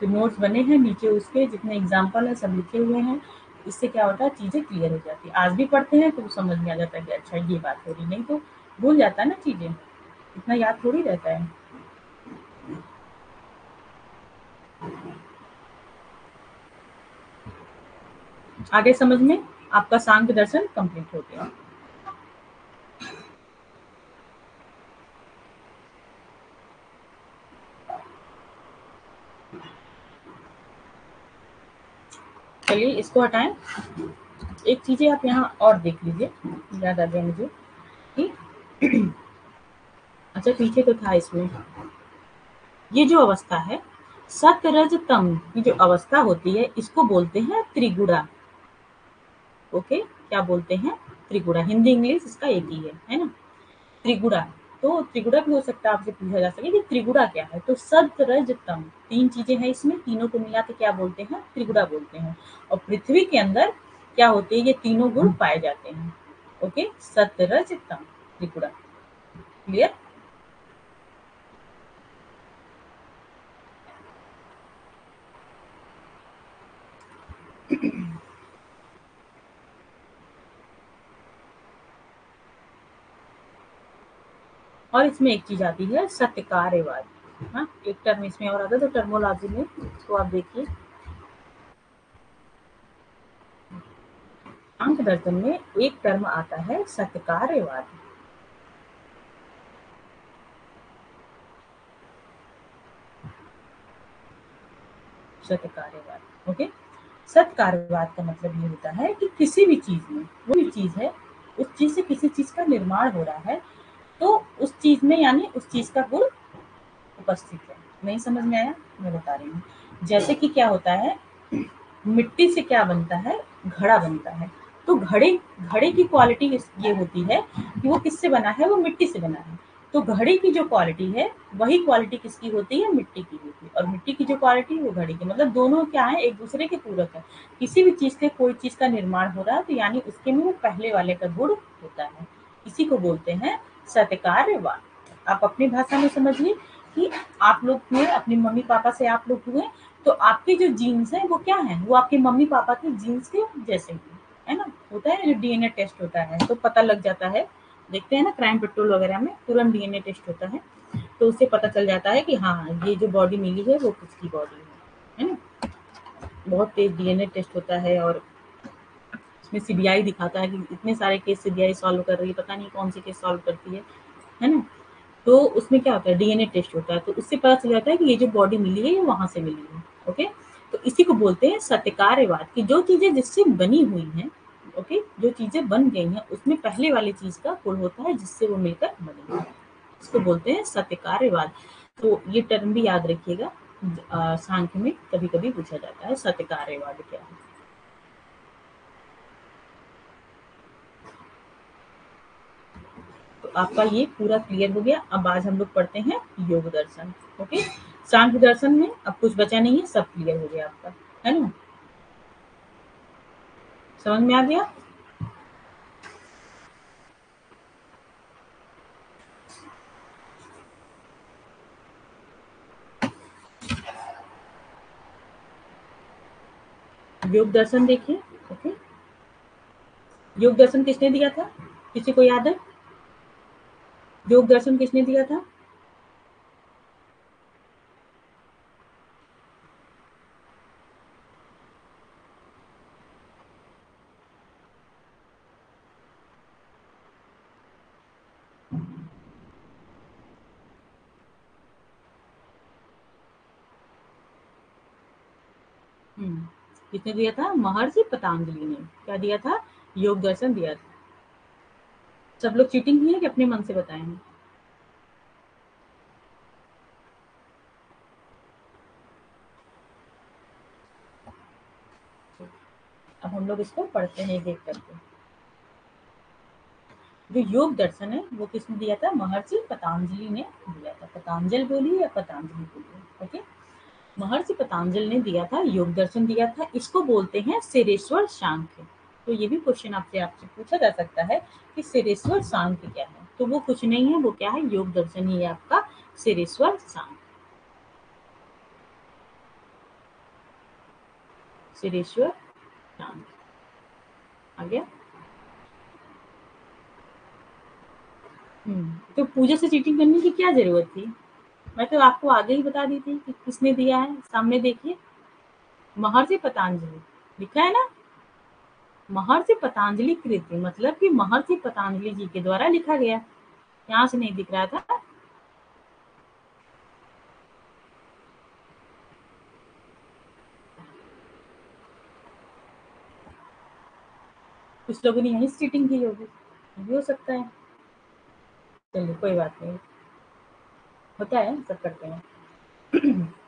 तो नोट्स बने हैं नीचे उसके, जितने एग्ज़ाम्पल है, सब लिखे हुए हैं। इससे क्या होता है, चीज़ें क्लियर हो जाती है। आज भी पढ़ते हैं तो समझ में आ जाता है कि अच्छा ये बात हो रही, नहीं तो भूल जाता है ना चीज़ें। इतना याद थोड़ी रहता है। आगे समझ में आपका सांग दर्शन कंप्लीट हो गया। चलिए इसको हटाएँ। एक चीज़ें आप यहाँ और देख लीजिए। याद आ गया मुझे कि अच्छा पीछे तो था इसमें। ये जो अवस्था है सतरज तम की जो अवस्था होती है, इसको बोलते हैं त्रिगुड़ा ओके? क्या बोलते हैं? त्रिगुड़ा हिंदी, इंग्लिश, इसका एक ही है है ना? त्रिगुड़ा तो त्रिगुड़ा भी हो सकता है, आपसे पूछा जा सके कि त्रिगुड़ा क्या है? तो सत रज, तम, तीन चीज़ें हैं इसमें, तीनों को मिला के क्या बोलते हैं? त्रिगुड़ा बोलते हैं। और पृथ्वी के अंदर क्या होते हैं? ये तीनों गुण पाए जाते हैं। ओके? सत, रज, तम त्रिगुड़ा क्लियर और इसमें एक चीज़ आती है सत्य कार्यवाद हाँ एक टर्म इसमें और आता है तो टर्मोलॉजी में इसको आप देखिए। अंक दर्शन में एक टर्म आता है सत्कार्यवाद सत्कार्यवाद ओके? सत्कार्यवाद का मतलब ये होता है कि किसी भी चीज़ में, वो भी चीज़ है, उस चीज़ से किसी चीज़ का निर्माण हो रहा है तो उस चीज़ में, यानी उस चीज़ का गुण उपस्थित है। नहीं समझ में आया? मैं बता रही हूँ। जैसे कि क्या होता है? मिट्टी से क्या बनता है? घड़ा बनता है। तो घड़े घड़े की क्वालिटी ये होती है कि वो किससे बना है? वो मिट्टी से बना है। तो घड़ी की जो क्वालिटी है, वही क्वालिटी किसकी होती है? मिट्टी की होती है। और मिट्टी की जो क्वालिटी है, वो घड़ी की। मतलब दोनों क्या है? एक दूसरे के पूरक है। किसी भी चीज़ से कोई चीज़ का निर्माण हो रहा है तो यानी उसके में वो पहले वाले का गुण होता है। इसी को बोलते हैं सत्यकार्यवाद। आप अपनी भाषा में समझिए कि आप लोग हुए, अपनी मम्मी पापा से आप लोग हुए तो आपके जो जीन्स हैं, वो क्या है? वो आपके मम्मी पापा के जीन्स के जैसे हुए है ना? होता है, जो डीएनए टेस्ट होता है तो पता लग जाता है। देखते हैं ना क्राइम पेट्रोल वगैरह में तुरंत डीएनए टेस्ट होता है तो उससे पता चल जाता है कि हाँ ये जो बॉडी मिली है, वो किसकी बॉडी है है ना? बहुत तेज डीएनए टेस्ट होता है और इसमें सीबीआई दिखाता है कि इतने सारे केस सीबीआई सॉल्व कर रही है, पता नहीं कौन सी केस सॉल्व करती है है ना? तो उसमें क्या होता है डीएनए टेस्ट होता है तो उससे पता चल जाता है कि ये जो बॉडी मिली है, ये वहाँ से मिली है ओके तो इसी को बोलते हैं सत्यकार्यवाद, की जो चीज़ें जिससे बनी हुई हैं ओके जो चीज़ें बन गई हैं, उसमें पहले वाली चीज़ का कुल होता है, जिससे वो मिलकर बनी इसको बोलते हैं सत्यकार्यवाद। तो ये टर्म भी याद रखिएगा सांख्य में कभी कभी पूछा जाता है, सत्यकार्यवाद क्या है? आपका ये पूरा क्लियर हो गया। अब आज हम लोग पढ़ते हैं योग दर्शन ओके सांख्य दर्शन में अब कुछ बचा नहीं है, सब क्लियर हो गया आपका, है ना? समझ में आ गया? योग दर्शन देखिए ओके योग दर्शन किसने दिया था? किसी को याद है? योग दर्शन किसने दिया था? हम्म, किसने दिया था? महर्षि पतंजलि ने। क्या दिया था? योग दर्शन दिया था। सब लोग चीटिंग किए कि अपने मन से बताएँगे अब हम लोग इसको पढ़ते हैं, देख करके। जो योग दर्शन है, वो किसने दिया था? महर्षि पतंजलि ने दिया था। पतंजल बोलिए या पतंजलि बोलिए, ओके? महर्षि पतंजल ने दिया था, योग दर्शन दिया था। इसको बोलते हैं सिरेश्वर सांख्य तो ये भी क्वेश्चन आपसे आपसे पूछा जा सकता है कि सिरेश्वर सांख्य क्या है? तो वो कुछ नहीं है, वो क्या है? योग दर्शन ही है आपका, सिरेश्वर सांख्य सिरेश्वर सांख्य आ गया। हम्म तो पूजा से चीटिंग करने की क्या ज़रूरत थी? मैं तो आपको आगे ही बता दी थी कि किसने दिया है? सामने देखिए, महर्षि पतंजलि। लिखा है ना? महर्षि पतंजलि कृति मतलब कि महर्षि पतंजलि जी के द्वारा लिखा गया। यहाँ से नहीं दिख रहा था। कुछ लोगों ने यही चीटिंग की होगी। भी हो सकता है। चलिए, कोई बात नहीं। होता है, सब करते हैं।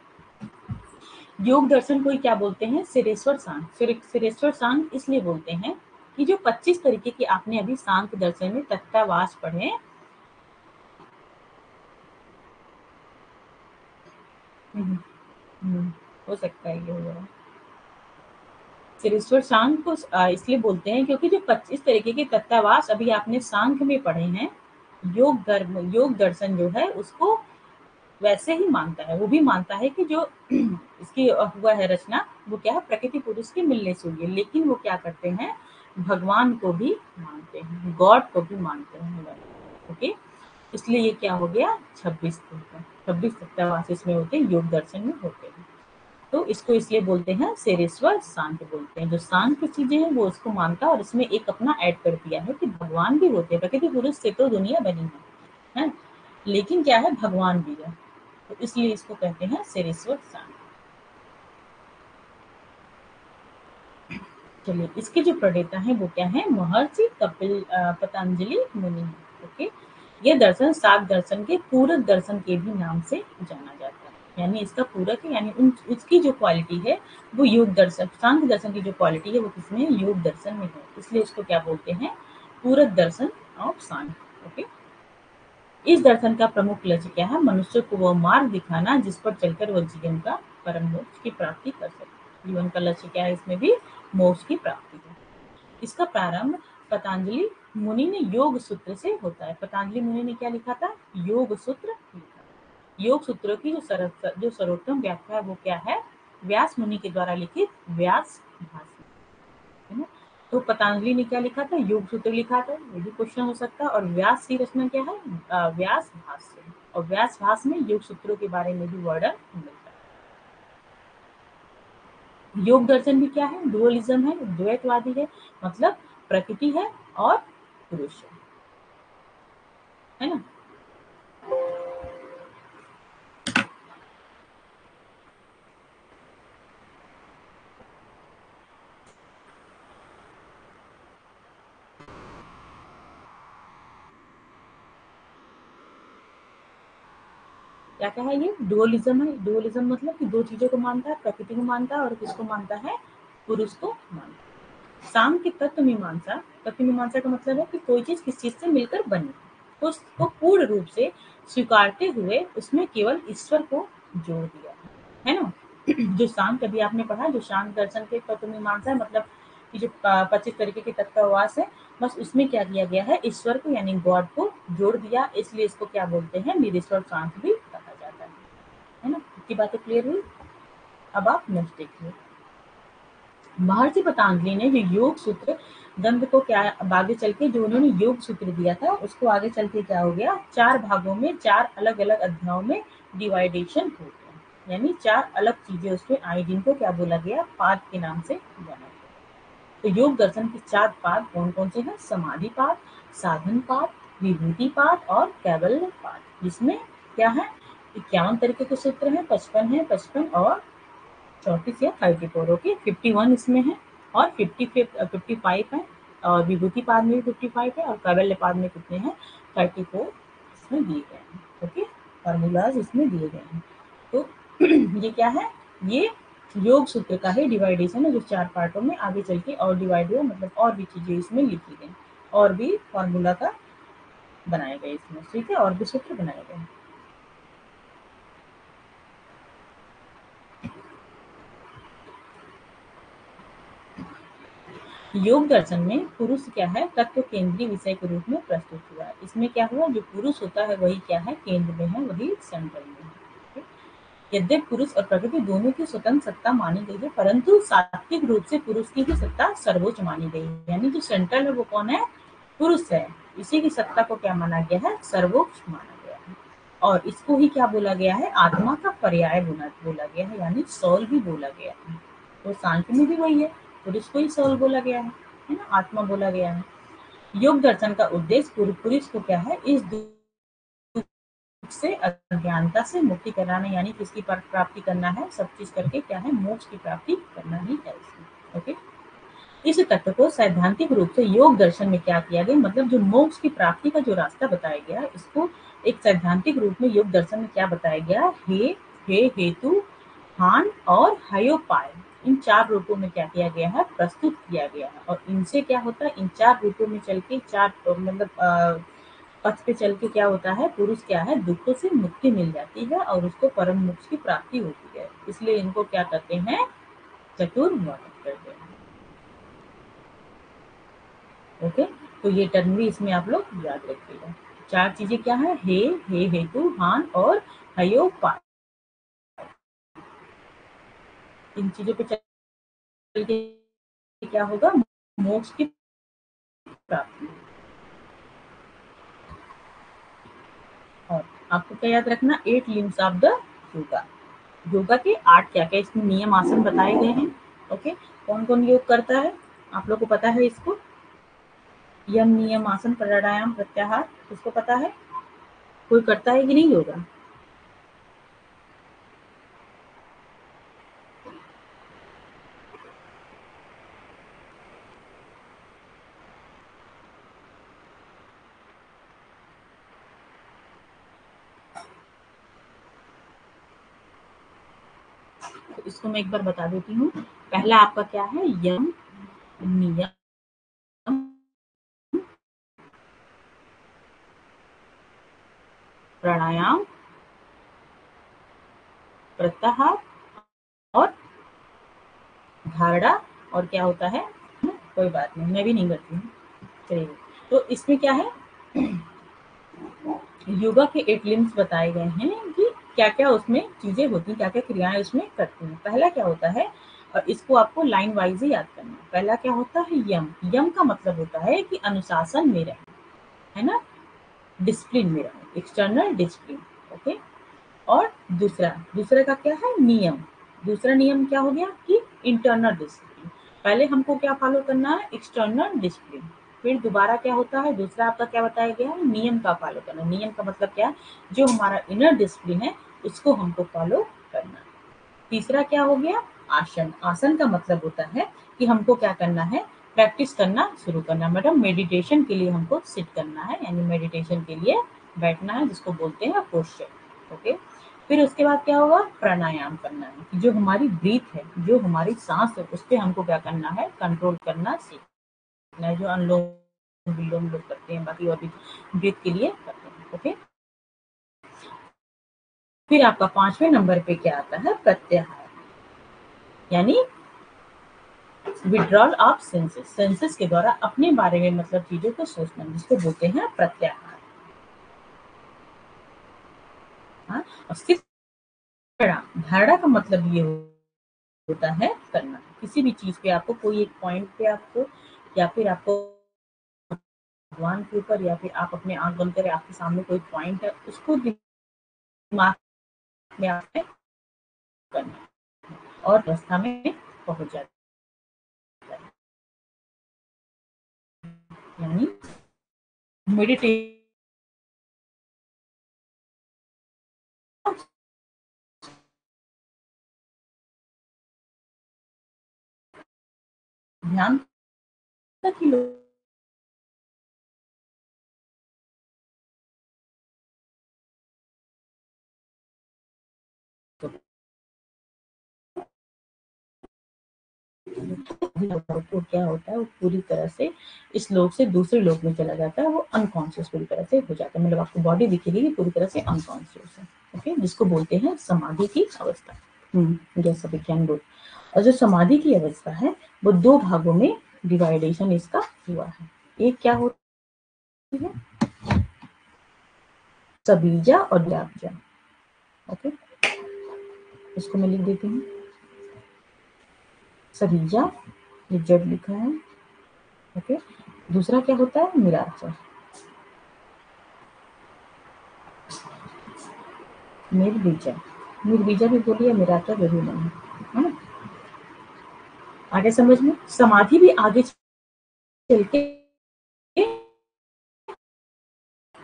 योग दर्शन को ही क्या बोलते हैं? सिरेश्वर सांग। सिरेश्वर सांग इसलिए बोलते हैं कि जो 25 तरीके की आपने अभी सांख दर्शन में तत्वावास पढ़े हम्म, हम्म, हो सकता है ये हो जाए। सिरेश्वर सांख को इसलिए बोलते हैं क्योंकि जो 25 तरीके के तत्तावास अभी आपने सांख में पढ़े हैं योग धर्म योग दर्शन जो है उसको वैसे ही मानता है। वो भी मानता है कि जो इसकी हुआ है रचना वो क्या है? प्रकृति पुरुष के मिलने से हुई है। लेकिन वो क्या करते हैं? भगवान को भी मानते हैं गॉड को भी मानते हैं। ओके? इसलिए ये क्या हो गया? छब्बीस छब्बीस सत्तावास इसमें होते हैं योग दर्शन में होते हैं। तो इसको इसलिए बोलते हैं शेरेश्वर शांत बोलते हैं। जो शांत चीज़ें हैं वो उसको मानता है और इसमें एक अपना ऐड कर दिया है कि भगवान भी होते हैं। प्रकृति पुरुष से तो दुनिया बनी है, है? लेकिन क्या है? भगवान भी है। तो इसलिए इसको कहते हैं सेरेश्वर सान चलिए इसके जो प्रणेता है, वो क्या है? महर्षि कपिल पतंजलि मुनि ओके? ये दर्शन, सात दर्शन के, पूरक दर्शन के भी नाम से जाना जाता है। यानी इसका पूरक है, यानी उन, उसकी जो क्वालिटी है, वो योग दर्शन, शांत दर्शन की जो क्वालिटी है, वो किसमें? योग दर्शन में है। इसलिए इसको क्या बोलते हैं? पूरक दर्शन ऑफ़ शांत, ओके? इस दर्शन का प्रमुख लक्ष्य क्या है? मनुष्य को वह मार्ग दिखाना, जिस पर चलकर वह जीवन का परम मोक्ष की प्राप्ति कर सके। जीवन का लक्ष्य क्या है इसमें भी? मोक्ष की प्राप्ति है। इसका प्रारंभ पतंजलि मुनि ने योग सूत्र से होता है। पतंजलि मुनि ने क्या लिखा था? योग सूत्र लिखा। योग सूत्रों की जो सर, जो सर्वोत्तम व्याख्या है वो क्या है? व्यास मुनि के द्वारा लिखित व्यास भाष्य। है ना? तो पतंजलि ने क्या लिखा था? योग सूत्र लिखा था। ये भी क्वेश्चन हो सकता है। और व्यास की रचना क्या है? व्यास भाष्य। और व्यास भाष्य में योग सूत्रों के बारे में भी वर्णन मिलता योग दर्शन भी क्या है? डुअलिज्म है, द्वैतवादी है मतलब प्रकृति है और पुरुष है। है ना? क्या क्या है ये? डुअलिज्म है। डुअलिज्म मतलब कि दो चीज़ों को मानता है, प्रकृति को मानता है और किसको मानता है? पुरुष को मानता है। शाम की तत्व मीमांसा। तत्व मीमांसा का मतलब है कि कोई चीज़ किस चीज़ से मिलकर बनी उसको पूर्ण रूप से स्वीकारते हुए उसमें केवल ईश्वर को जोड़ दिया है। ना? जो शांत कभी आपने पढ़ा? जो शांत दर्शन के तत्व मीमांसा है मतलब कि जो पच्चीस तरीके के तत्ववास है, बस उसमें क्या किया गया है? ईश्वर को, यानी गॉड को जोड़ दिया। इसलिए इसको क्या बोलते हैं? निरेश्वर शांत भी है ना? इतनी बातें क्लियर हुई? अब आप नेक्स्ट देखिए। महर्षि पतंजलि ने जो योग सूत्र गंध को क्या, आगे चल के जो उन्होंने योग सूत्र दिया था, उसको आगे चल के क्या हो गया? चार भागों में, चार अलग अलग अध्यायों में डिवाइडेशन हो गया। यानी चार अलग चीज़ें उसमें आई जिनको क्या बोला गया? पाद के नाम से जाना गया। तो योग दर्शन के चार पाद कौन कौन से हैं? समाधि पाद, साधन पाद, विभूति पाद और कैबल्य पाद। जिसमें क्या है? इक्यावन तरीके के सूत्र हैं, पचपन है, पचपन और चौतीस या thirty four okay fifty one इसमें है और फिफ्टी फिफ्टी फाइव है और विभूति पाद में भी फिफ्टी फाइव है और कैबल्य पाद में कितने हैं? थर्टी फोर इसमें दिए गए हैं ओके फार्मूलाज इसमें दिए गए हैं। तो ये क्या है? ये योग सूत्र का ही डिवाइडेशन है, जो चार पार्टों में आगे चल के और डिवाइड हुआ मतलब और भी चीज़ें इसमें लिखी गई और भी फॉर्मूला का बनाए गए इसमें, ठीक है? और भी सूत्र बनाए गए योग दर्शन में पुरुष क्या है? तत्व केंद्रीय विषय के रूप में प्रस्तुत हुआ है। इसमें क्या हुआ? जो पुरुष होता है, वही क्या है? केंद्र में है, वही सेंट्रल में है। यद्यप पुरुष और प्रकृति दोनों की स्वतंत्र सत्ता मानी गई है, परंतु सात्विक रूप से पुरुष की ही सत्ता सर्वोच्च मानी गई है। यानी जो सेंट्रल है, वो कौन है? पुरुष है। इसी की सत्ता को क्या माना गया है? सर्वोच्च माना गया है। और इसको ही क्या बोला गया है? आत्मा का पर्याय बोला गया है। यानी सौल भी बोला गया है। तो सांख्य में भी वही है। पुरुष को ही सौल बोला गया है है ना? आत्मा बोला गया है। योग दर्शन का उद्देश्य पुरुष को क्या है? इस से, अज्ञानता से मुक्ति कराना, यानी किसकी प्राप्ति करना है। सब चीज़ करके क्या है? मोक्ष की प्राप्ति करना ही है ओके इस तत्व को सैद्धांतिक रूप से योग दर्शन में क्या किया गया? मतलब जो मोक्ष की प्राप्ति का जो रास्ता बताया गया, इसको एक सैद्धांतिक रूप में योग दर्शन में क्या बताया गया? हे हे, हेतु, हान और हयोपाय। इन चार रूपों में क्या किया गया है? प्रस्तुत किया गया है। और इनसे क्या होता है? इन चार रूपों में चल के, चार मतलब पथ पे चल के क्या होता है? पुरुष क्या है? दुखों से मुक्ति मिल जाती है और उसको परम मोक्ष की प्राप्ति होती है। इसलिए इनको क्या करते हैं? चतुर्वर्ग करते हैं। ओके? तो ये टर्म भी इसमें आप लोग याद रखिएगा। चार चीज़ें क्या है? हे हे, हेतु, हान और हयोपाय। इन चीज़ों पे चल के क्या होगा? मोक्ष की प्राप्ति और आपको क्या याद रखना? Eight limbs of the yoga yoga के आठ क्या क्या इसमें नियम आसन बताए गए हैं। ओके कौन कौन योग करता है? आप लोग को पता है इसको? यम नियम आसन, प्राणायाम, प्रत्याहार इसको पता है? कोई करता है कि नहीं योगा? इसको मैं एक बार बता देती हूँ। पहला आपका क्या है? यम, नियम। प्राणायाम, प्रत्याहार और धारणा और क्या होता है? कोई बात नहीं, मैं भी नहीं करती हूँ। चलिए तो इसमें क्या है? योगा के एट लिम्स बताए गए हैं। क्या क्या उसमें चीज़ें होती हैं क्या क्या क्रियाएँ उसमें करती हैं। पहला क्या होता है, और इसको आपको लाइन वाइज ही याद करना है। पहला क्या होता है, यम। यम का मतलब होता है कि अनुशासन में रहना, है ना? डिसिप्लिन में रहना एक्सटर्नल डिसिप्लिन ओके और दूसरा दूसरा का क्या है, नियम। दूसरा नियम क्या हो गया कि इंटरनल डिसिप्लिन पहले हमको क्या फॉलो करना है एक्सटर्नल डिसिप्लिन फिर दोबारा क्या होता है, दूसरा आपका क्या बताया गया है, नियम का फॉलो करना। नियम का मतलब क्या है, जो हमारा इनर डिसिप्लिन है उसको हमको फॉलो करना। तीसरा क्या हो गया? आसन। आसन का मतलब होता है कि हमको क्या करना है? प्रैक्टिस करना शुरू करना। मतलब मेडिटेशन के लिए हमको सिट करना है, यानी मेडिटेशन के लिए बैठना है, जिसको बोलते हैं पोस्चर ओके फिर उसके बाद क्या होगा? प्राणायाम करना है जो हमारी ब्रीथ है, जो हमारी सांस है, उस पर हमको क्या करना है? कंट्रोल करना सीखना है। जो अनुलोम विलोम लोग करते हैं, बाकी और भी ब्रीथ के लिए करते हैं। ओके फिर आपका पाँचवें नंबर पे क्या आता है? प्रत्याहार। यानी विड्रॉल ऑफ़ सेंसेस सेंसेस के द्वारा अपने बारे में मतलब चीज़ों को सोचना, जिसको बोलते हैं प्रत्याहार। हाँ धारणा का मतलब ये होता है करना। किसी भी चीज़ पे आपको, कोई एक पॉइंट पे आपको, या फिर आपको भगवान के ऊपर, या फिर आप अपने आँख बंद करें आपके सामने कोई पॉइंट है, उसको दिमाग में आपने करना। और अवस्था में पहुँच जाता यानी मेडिटेशन ध्यान तक ही लोग तो क्या होता है, वो पूरी तरह से इस लोग से दूसरे लोग में चला जाता है, वो अनकॉन्शियस पूरी तरह से हो जाता है। मतलब आपको बॉडी दिख रही पूरी तरह से अनकॉन्शियस है। ओके जिसको बोलते हैं समाधि की अवस्था। जैसा विज्ञान बोल और जो समाधि की अवस्था है, वो दो भागों में डिवाइडेशन इसका हुआ है। एक क्या होती है? सबीजा और व्यापजा। ओके इसको मैं लिख देती हूँ। सबीजा ये जड लिखा है ओके। दूसरा क्या होता है? मिराचा निर्बीजा निर्बीजा भी बोलिए मिराचा ज़रूर नहीं है ना? आगे समझ में? समाधि भी आगे चल के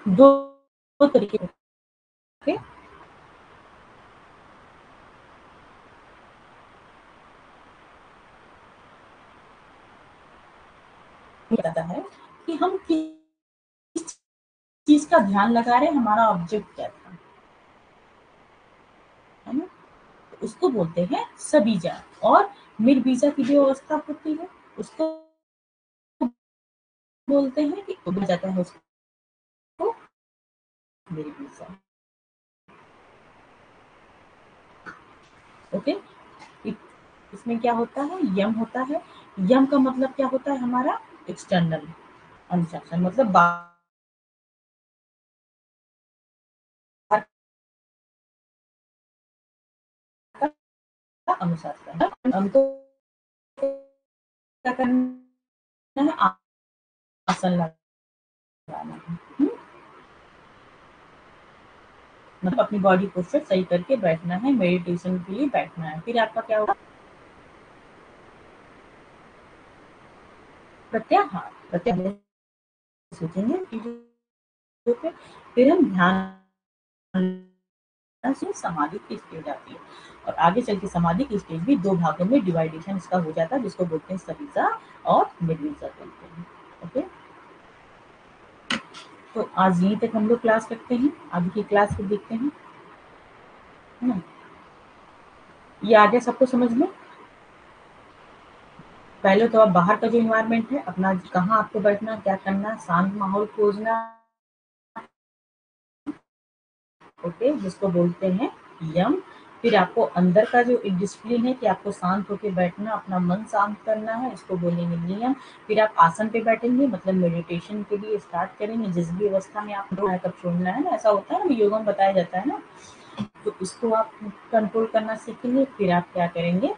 दो, दो तरीके। ओके जाता है कि हम किस चीज़ का ध्यान लगा रहे हैं, हमारा ऑब्जेक्ट क्या था? है ना? तो उसको बोलते हैं सबीजा। और मिरबीजा की जो अवस्था होती है, उसको बोलते हैं कि उड़ जाता है उसको मिरबीजा। ओके इसमें क्या होता है? यम होता है। यम का मतलब क्या होता है? हमारा एक्सटर्नल अनुशासन मतलब अनुशासन हमको क्या करना है? आसन लगाना है। मतलब अपनी बॉडी पोस्चर सही करके बैठना है मेडिटेशन के लिए बैठना है। फिर आपका क्या होगा? प्रत्याहार। प्रत्याहार। सोचेंगे फिर हम ध्यान से समाधि की स्टेज आती है। और आगे चल के समाधि की स्टेज भी दो भागों में डिवाइडेशन इसका हो जाता है, जिसको बोलते हैं सरीजा और मिडवीजा बोलते हैं ओके? तो आज यहीं तक हम लोग क्लास रखते हैं। आगे की क्लास को देखते हैं। है ना? ये आ गया सबको समझ में? पहले तो आप बाहर का जो इन्वायरमेंट है, अपना कहाँ आपको बैठना, क्या करना, शांत माहौल खोजना, ओके, जिसको बोलते हैं यम। फिर आपको अंदर का जो एक डिसिप्लिन है कि आपको शांत होकर बैठना, अपना मन शांत करना है इसको बोलेंगे नियम। फिर आप आसन पे बैठेंगे मतलब मेडिटेशन के लिए स्टार्ट करेंगे, जिस भी अवस्था में आप तब छोड़ना है ना, ऐसा होता है ना योगा में बताया जाता है ना। तो इसको आप कंट्रोल करना सीखेंगे, फिर आप क्या करेंगे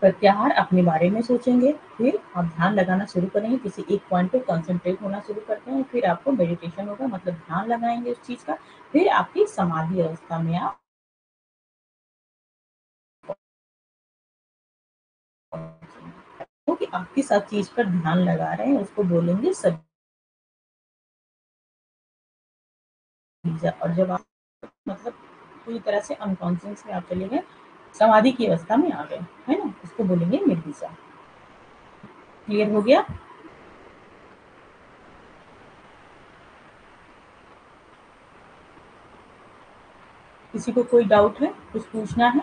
प्रत्याहार अपने बारे में सोचेंगे, फिर आप ध्यान लगाना शुरू करेंगे, किसी एक पॉइंट पे कंसंट्रेट होना शुरू करते हैं, फिर आपको मेडिटेशन होगा मतलब ध्यान लगाएँगे उस चीज़ का, फिर आपकी समाधि अवस्था में आप कि आप किस चीज़ पर ध्यान लगा रहे हैं, उसको बोलेंगे सब और जब आप मतलब पूरी तरह से अनकॉन्सियस में आप चले गए समाधि की अवस्था में आ गए है ना? इसको बोलेंगे निर्दिशा क्लियर हो गया? किसी को कोई डाउट है कुछ पूछना है?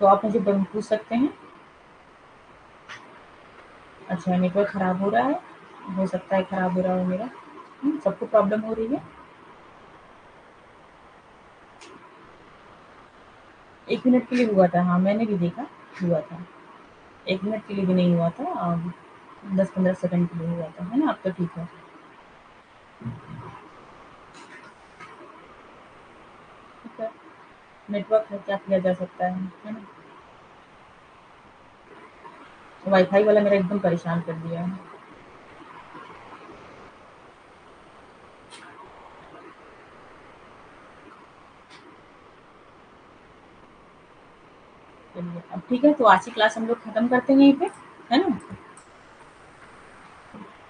तो आप मुझे पूछ सकते हैं। अच्छा नेटवर्क खराब हो रहा है। हो सकता है खराब हो रहा हो मेरा। हम्म, सबको प्रॉब्लम हो रही है। एक मिनट के लिए हुआ था हाँ मैंने भी देखा, हुआ था। एक मिनट के लिए भी नहीं हुआ था दस पंद्रह सेकंड के लिए हुआ था, है ना? अब तो ठीक है। ठीक है। नेटवर्क है क्या किया जा सकता है है ना? वाईफाई वाला मेरा एकदम परेशान कर दिया है। चलिए अब ठीक है तो आज की क्लास हम लोग खत्म करते हैं यहीं पे, है ना?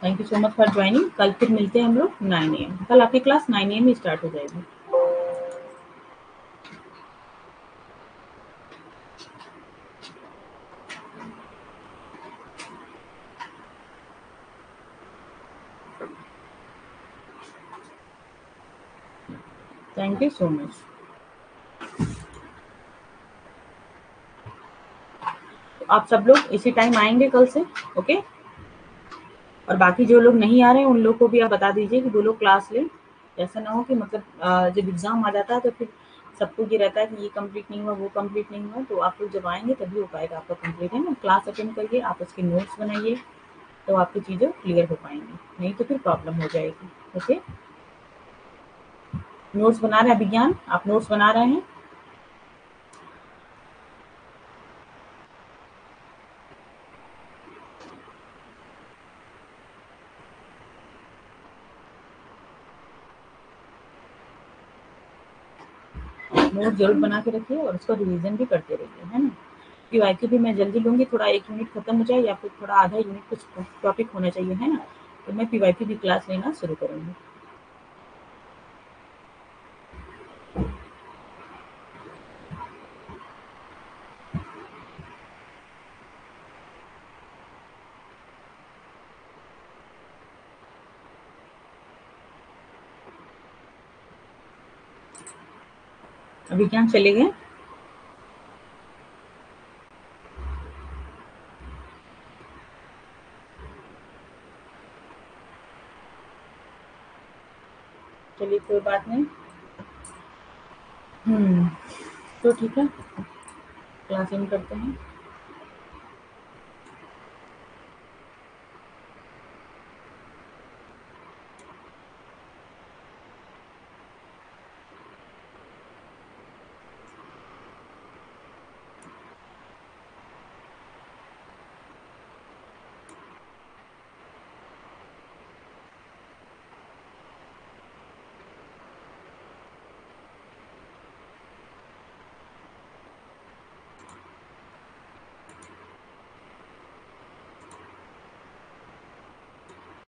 Thank you so much for joining कल फिर मिलते हैं हम लोग नाइन एम कल आपकी क्लास नाइन एम स्टार्ट हो जाएगी। थैंक यू सो मच आप सब लोग इसी टाइम आएँगे कल से ओके और बाकी जो लोग नहीं आ रहे हैं, उन लोग को भी आप बता दीजिए कि वो लोग क्लास लें। ऐसा ना हो कि मतलब जब एग्ज़ाम आ जाता है तो फिर सबको ये रहता है कि ये कंप्लीट नहीं हुआ, वो कंप्लीट नहीं हुआ तो आप लोग जब आएँगे तभी हो पाएगा आपका कंप्लीट है ना? क्लास अटेंड करिए, आप उसके नोट्स बनाइए तो आपकी चीज़ें क्लियर हो पाएँगी। नहीं तो फिर प्रॉब्लम हो जाएगी ओके नोट्स बना रहे हैं विज्ञान आप नोट्स बना रहे हैं नोट ज़रूर बना के रखिए और उसका रिविजन भी करते रहिए, है ना? पी वाई भी मैं जल्दी लूँगी, थोड़ा एक यूनिट खत्म हो जाए या फिर थोड़ा आधा यूनिट कुछ टॉपिक होना चाहिए, है ना? तो मैं पी वाई क्यू भी क्लास लेना शुरू करूँगी। अभी क्या चले गए? चलिए कोई बात नहीं। हम्म तो ठीक है। क्लास इन करते हैं।